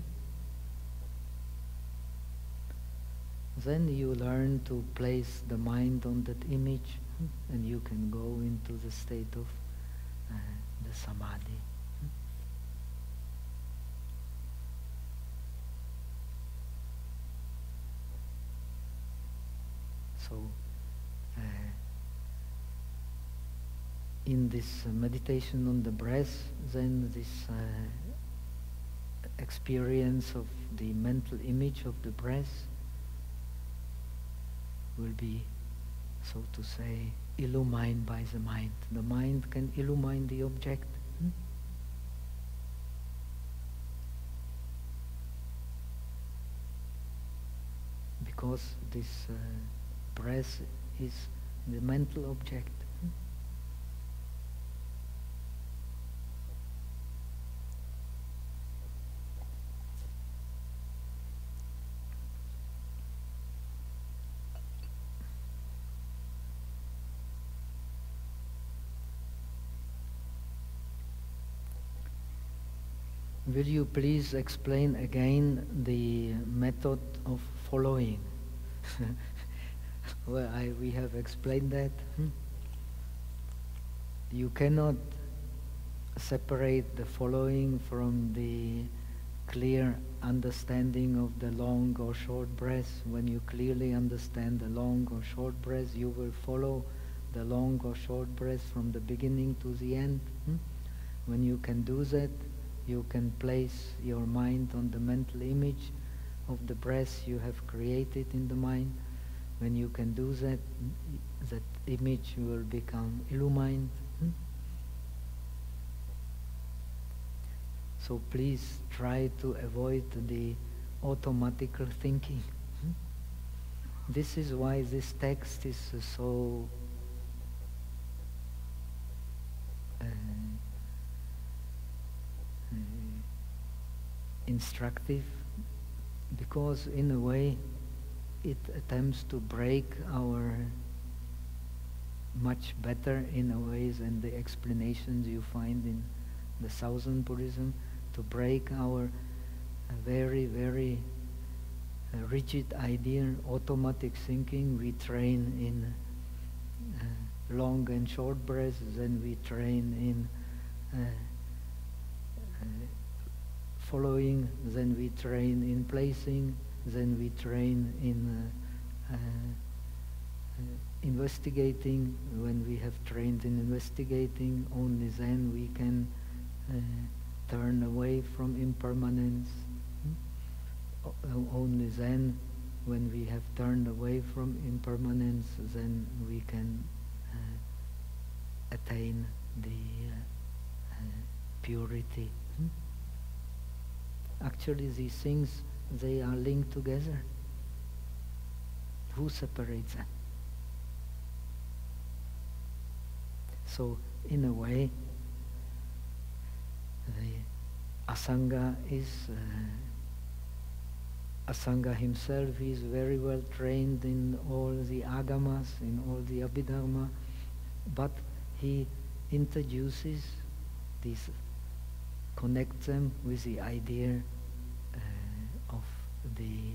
Then you learn to place the mind on that image hmm? and you can go into the state of uh, the samadhi. So, uh, in this meditation on the breath, then this uh, experience of the mental image of the breath will be, so to say, illumined by the mind. The mind can illumine the object. Hmm? Because this uh, breath is the mental object. Will you please explain again the method of following? *laughs* well, I, we have explained that. Hmm? You cannot separate the following from the clear understanding of the long or short breath. When you clearly understand the long or short breath, you will follow the long or short breath from the beginning to the end. Hmm? When you can do that, you can place your mind on the mental image of the breath you have created in the mind. When you can do that, that image will become illumined. Hmm? So please try to avoid the automatical thinking. Hmm? This is why this text is so uh, instructive because in a way it attempts to break our much better in a way than the explanations you find in the Southern Buddhism to break our very very uh, rigid idea automatic thinking. We train in uh, long and short breaths then we train in uh, uh, following, then we train in placing, then we train in uh, uh, uh, investigating. When we have trained in investigating, only then we can uh, turn away from impermanence. Hmm? only then, when we have turned away from impermanence, then we can uh, attain the purity. Hmm? Actually, these things, they are linked together. Who separates them? So, in a way, the Asanga is uh, Asanga himself is very well trained in all the agamas, in all the abhidharma, but he introduces these connects them with the idea the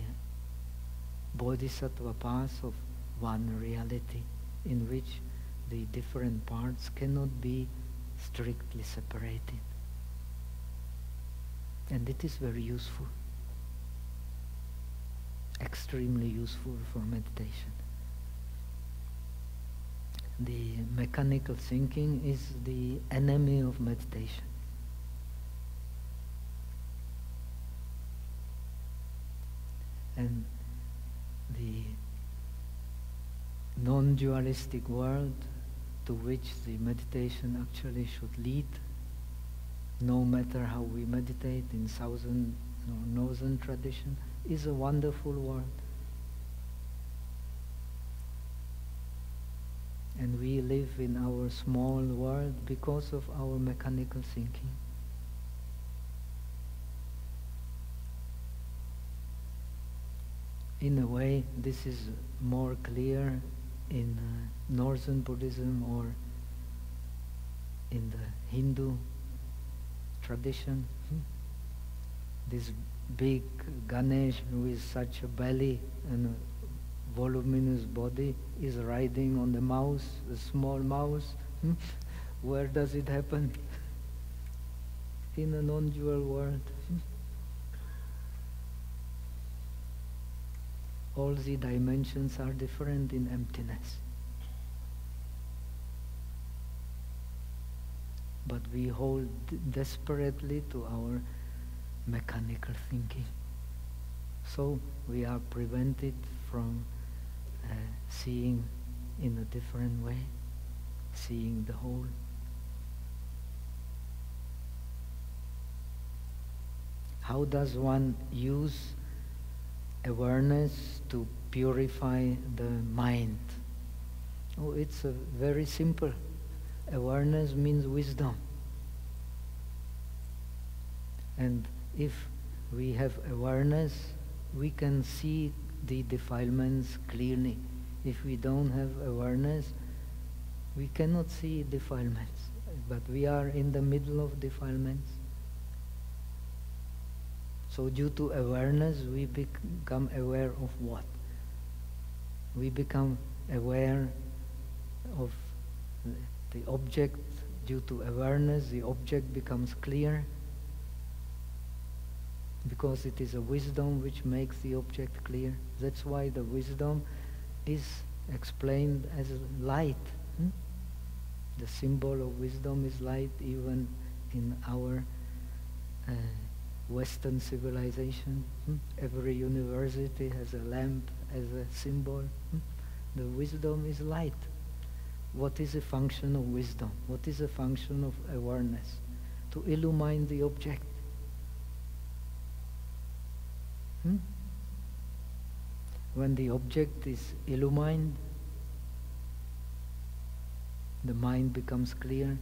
bodhisattva path of one reality in which the different parts cannot be strictly separated. And it is very useful, extremely useful for meditation. The mechanical thinking is the enemy of meditation. And the non-dualistic world to which the meditation actually should lead, no matter how we meditate in southern or northern tradition, is a wonderful world. And we live in our small world because of our mechanical thinking. In a way, this is more clear in uh, Northern Buddhism or in the Hindu tradition. Hmm? This big Ganesh with such a belly and a voluminous body is riding on the mouse, a small mouse. Hmm? *laughs* Where does it happen? *laughs* In a non-dual world. All the dimensions are different in emptiness. But we hold desperately to our mechanical thinking. So we are prevented from uh, seeing in a different way, seeing the whole. How does one use awareness to purify the mind? Oh, it's very simple. Awareness means wisdom. And if we have awareness, we can see the defilements clearly. If we don't have awareness, we cannot see defilements. But we are in the middle of defilements. So due to awareness, we become aware of what? We become aware of the object. Due to awareness, the object becomes clear because it is a wisdom which makes the object clear. That's why the wisdom is explained as light. Hmm? The symbol of wisdom is light even in our uh, Western civilization. Hmm? Every university has a lamp as a symbol. Hmm? The wisdom is light. What is a function of wisdom? What is a function of awareness? To illumine the object. Hmm? When the object is illumined, the mind becomes clear.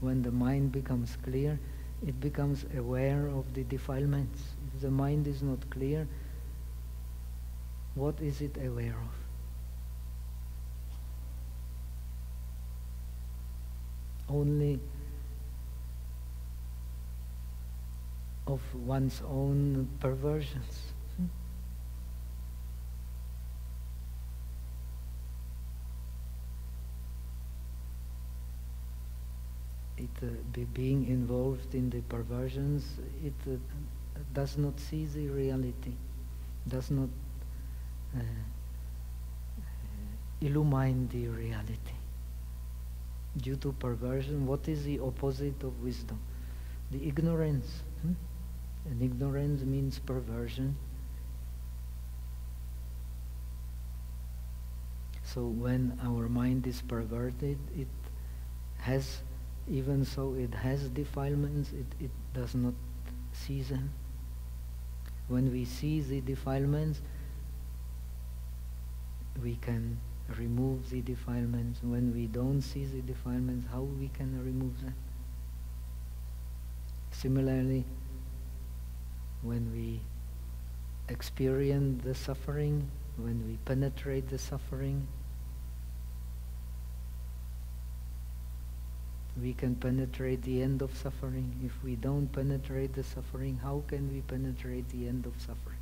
When the mind becomes clear, it becomes aware of the defilements. If the mind is not clear, what is it aware of? Only of one's own perversions. Be being involved in the perversions, it uh, does not see the reality, does not uh, illumine the reality. Due to perversion, what is the opposite of wisdom? The ignorance. Hmm? And ignorance means perversion. So when our mind is perverted, it has even so it has defilements, it, it does not see them. When we see the defilements, we can remove the defilements. When we don't see the defilements, how we can remove them? Similarly, when we experience the suffering, when we penetrate the suffering, we can penetrate the end of suffering. If we don't penetrate the suffering, how can we penetrate the end of suffering?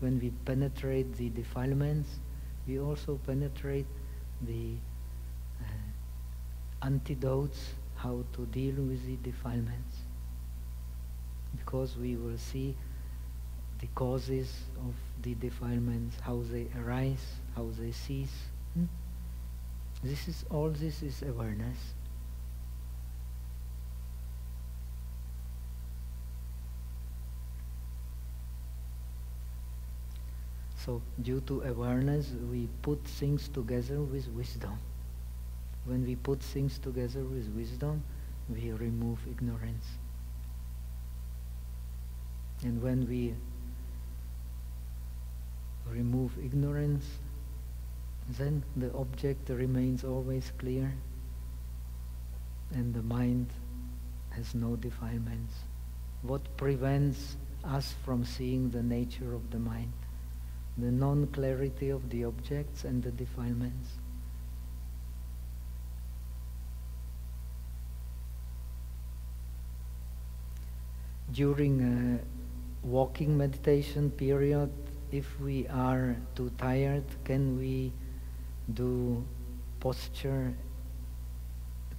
When we penetrate the defilements, we also penetrate the uh, antidotes, how to deal with the defilements. Because we will see the causes of the defilements, how they arise, how they cease. Hmm? This is all this is awareness. So due to awareness, we put things together with wisdom. When we put things together with wisdom, we remove ignorance. And when we remove ignorance, then the object remains always clear and the mind has no defilements. What prevents us from seeing the nature of the mind? The non-clarity of the objects and the defilements. during a walking meditation period, if we are too tired, can we do posture,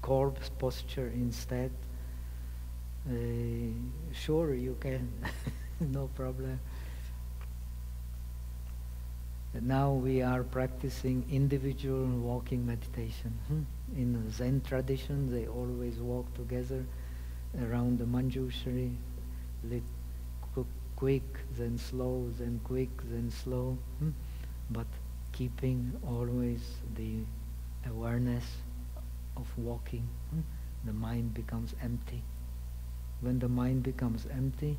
corpse posture instead? Uh, sure, you can, *laughs* no problem. Now we are practicing individual walking meditation. Hmm? In the Zen tradition, they always walk together around the Manjushri, quick, then slow, then quick, then slow, hmm? but keeping always the awareness of walking. Hmm? The mind becomes empty. When the mind becomes empty,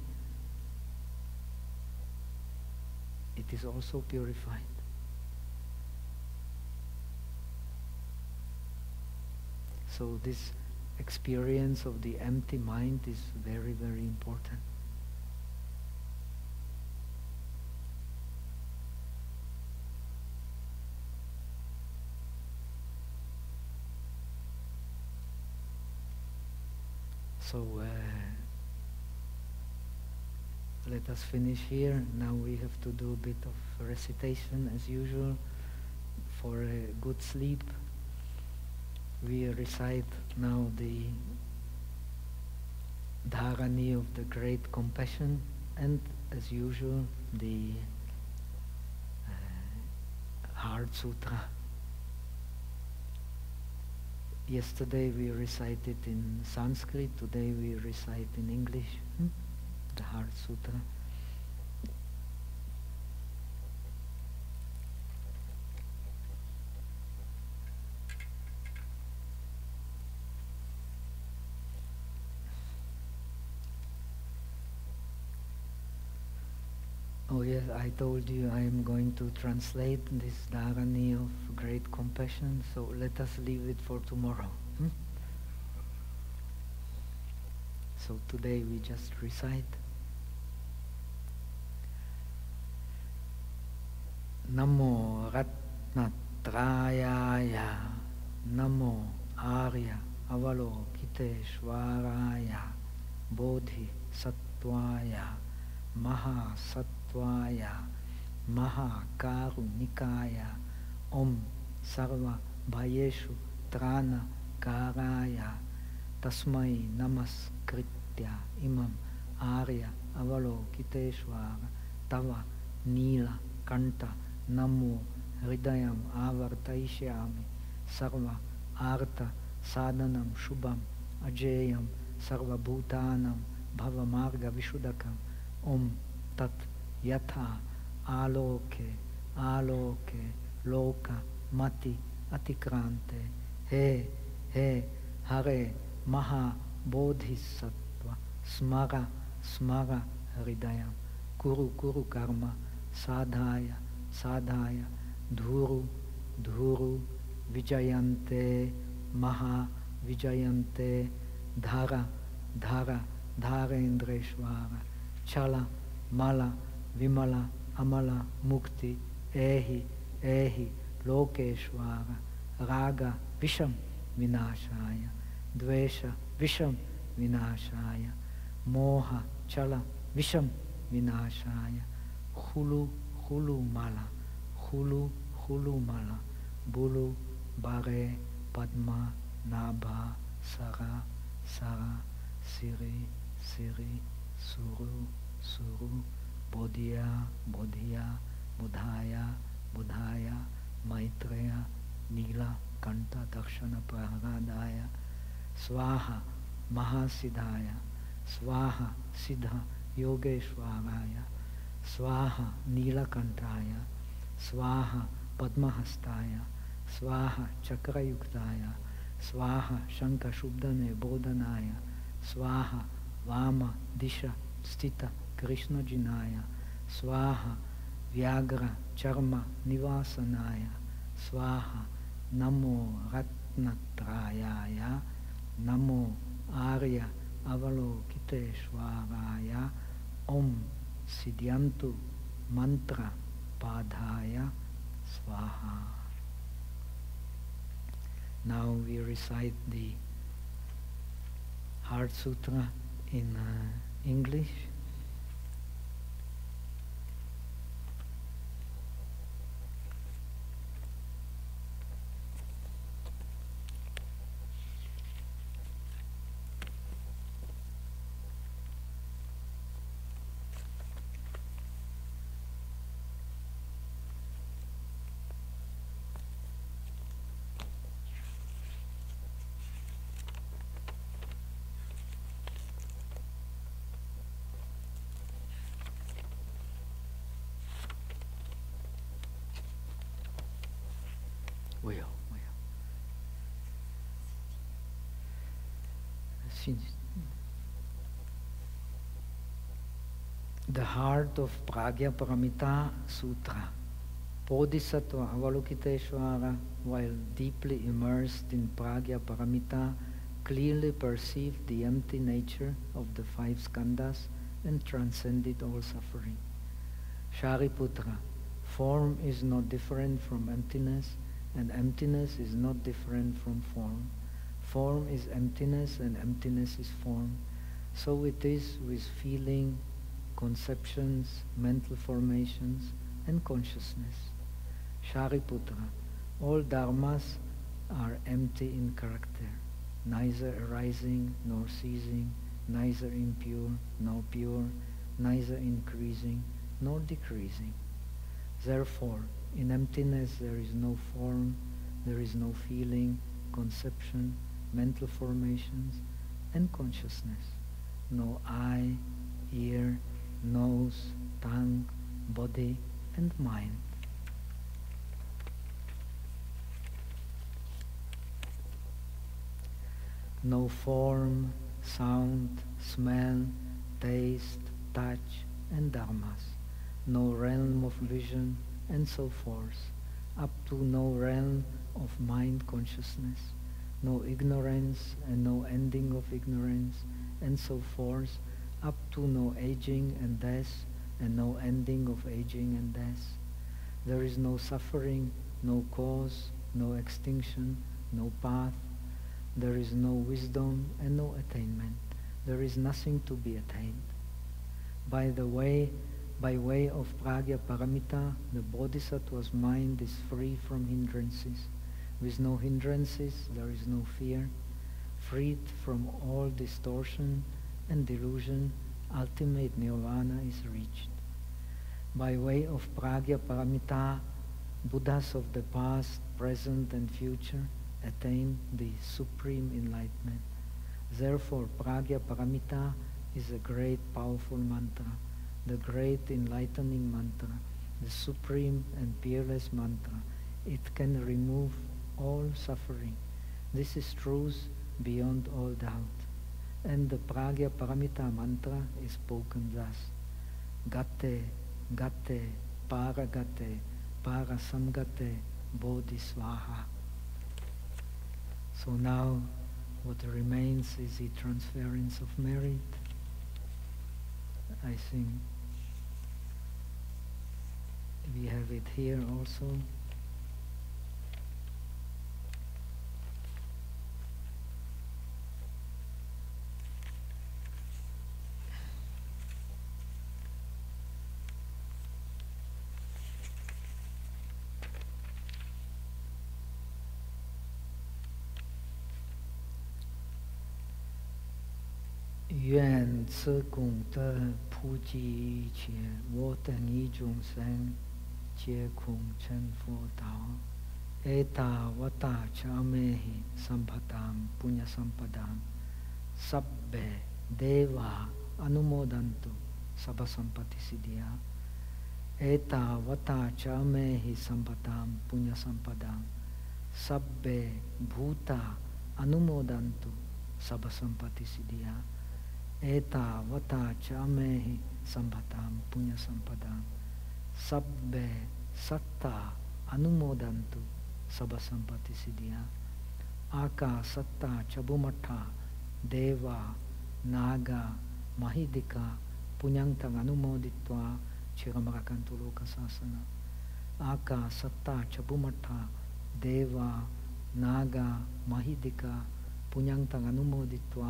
it is also purified. So this experience of the empty mind is very, very important. So uh, let us finish here. Now we have to do a bit of recitation as usual for a good sleep. We recite now the Dharani of the Great Compassion and as usual the uh, Heart Sutra. Yesterday we recited in Sanskrit, today we recite in English? The Heart Sutra. Oh yes, I told you I am going to translate this Dharani of great compassion, so let us leave it for tomorrow. Hmm? So today we just recite. Namo Ratnatrayaya Namo Arya Avalokiteshvaraya Bodhi Sattvaya Mahasat Sarvaya Mahakarunikaya Om Sarva Bhayeshu Trana Karaya Tasmai Namaskritya Imam Arya Avalokiteshvara Tava Nila Kanta नमो हृदयम् आवर्तयिष्यामि। सर्व आर्तसाधनं शुभम् अजेयं सर्वभूतानां भवमार्गविशुदकम् ॐ तत् यथा आलोके आलोके लोकमति अतिक्रान्ते। हे हे हरे महाबोधिसत्त्व स्मर स्मर हृदयं। कुरु कुरु कर्म साधाय। साधाय। धूरु धूरु विजयन्ते महा विजयन्ते धग धग धारेन्द्रेश्वर छल मल विमल अमल मुक्ति एहि एहि लोकेश्वर राग विषं विनाशाय। द्वेष विषं विनाशाय। मोह छल विषं विनाशाय। खुलु Hulu Mala, Hulu, Hulu Mala, Bulu, Bare, Padma, Nabha, Sara, Sara, Siri, Siri, Suru, Suru, Bodhiya Bodhiya बुधाया बुधाया Maitreya नीला कंठ दक्षिण प्रहलादाय स्वाहा महासिद्धाय स्वाहा सिद्ध योगेश्वराय स्वाहा नीलकण्ठाय स्वाहा पद्महस्ताय स्वाहा चक्रयुक्ताय स्वाहा शङ्खशुब्धने बोधनाय स्वाहा वामदिश स्थितकृष्णजिनाय स्वाहा व्याघ्रचर्मनिवासनाय स्वाहा नमो रत्नत्रायाय नमो आर्य अवलोकितेश्वराय ॐ Siddhyantu Mantra Padhaya Swaha. Now we recite the Heart Sutra in uh, English. will, will. The heart of Prajna Paramita Sutra. Bodhisattva Avalokiteshvara, while deeply immersed in Prajna Paramita, clearly perceived the empty nature of the five skandhas and transcended all suffering. Shariputra, form is not different from emptiness, and emptiness is not different from form. Form is emptiness, and emptiness is form. So it is with feeling, conceptions, mental formations, and consciousness. Shariputra, all dharmas are empty in character, neither arising nor ceasing, neither impure nor pure, neither increasing nor decreasing. Therefore, in emptiness there is no form, there is no feeling, conception, mental formations, and consciousness. No eye, ear, nose, tongue, body, and mind. No form, sound, smell, taste, touch, and dharmas. No realm of vision, and so forth, up to no realm of mind consciousness, no ignorance and no ending of ignorance, and so forth, up to no aging and death, and no ending of aging and death. There is no suffering, no cause, no extinction, no path. There is no wisdom and no attainment. There is nothing to be attained. By the way, by way of prajna paramita, the bodhisattva's mind is free from hindrances. With no hindrances, there is no fear. Freed from all distortion and delusion, ultimate nirvana is reached. By way of prajna paramita, Buddhas of the past, present, and future attain the supreme enlightenment. Therefore, prajna paramita is a great, powerful mantra the great enlightening mantra, the supreme and peerless mantra. It can remove all suffering. This is truth beyond all doubt. And the Prajna Paramita mantra is spoken thus. Gate, gate, paragate, parasamgate, bodhisvaha. So now what remains is the transference of merit. I think 我们有它在这里。愿此功德普及一切，我等一切众生。Sabbe Deva Anumodantu Sabha Sampati Siddhya Eta Vata Chamehi Sampatam Punya Sampadam Sabbe Bhuta Anumodantu Sabha Sampati Siddhya Eta vata chamehi sambhatam punya sampadam ಸಬ್ಬೆ ಸತ್ತ ಅನುಮೋದಂತು ಸಬ ಸಂಪತ್ತಿಸಿದೆಯ ಆಕ ಸತ್ತ ಚಬುಮಠ ದೇವ ನಾಗ ಮಹಿದಿಕ ಪುಣ್ಯಂತ ಅನುಮೋದಿತ್ವ ಚಿರಮರಕಂತು ಲೋಕಶಾಸನ ಆಕ ಸತ್ತ ಚಬುಮಠ ದೇವ ನಾಗ ಮಹಿದಿಕ ಪುಣ್ಯಂತ ಅನುಮೋದಿತ್ವ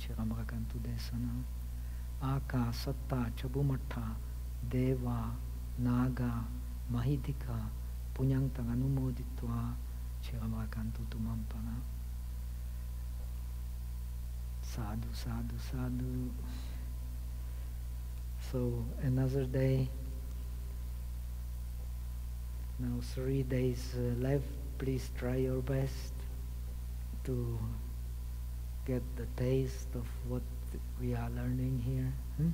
ಚಿರಮರಕಂತು ದೇಸನ. ಆಕ ಸತ್ತ ಚಬುಮಠ ದೇವ Naga, Mahidika, Punyantang Anumoditwa, Chiramakantu Tumampana. Sadhu, sadhu, sadhu. So another day, now three days uh, left. Please try your best to get the taste of what we are learning here. Hmm?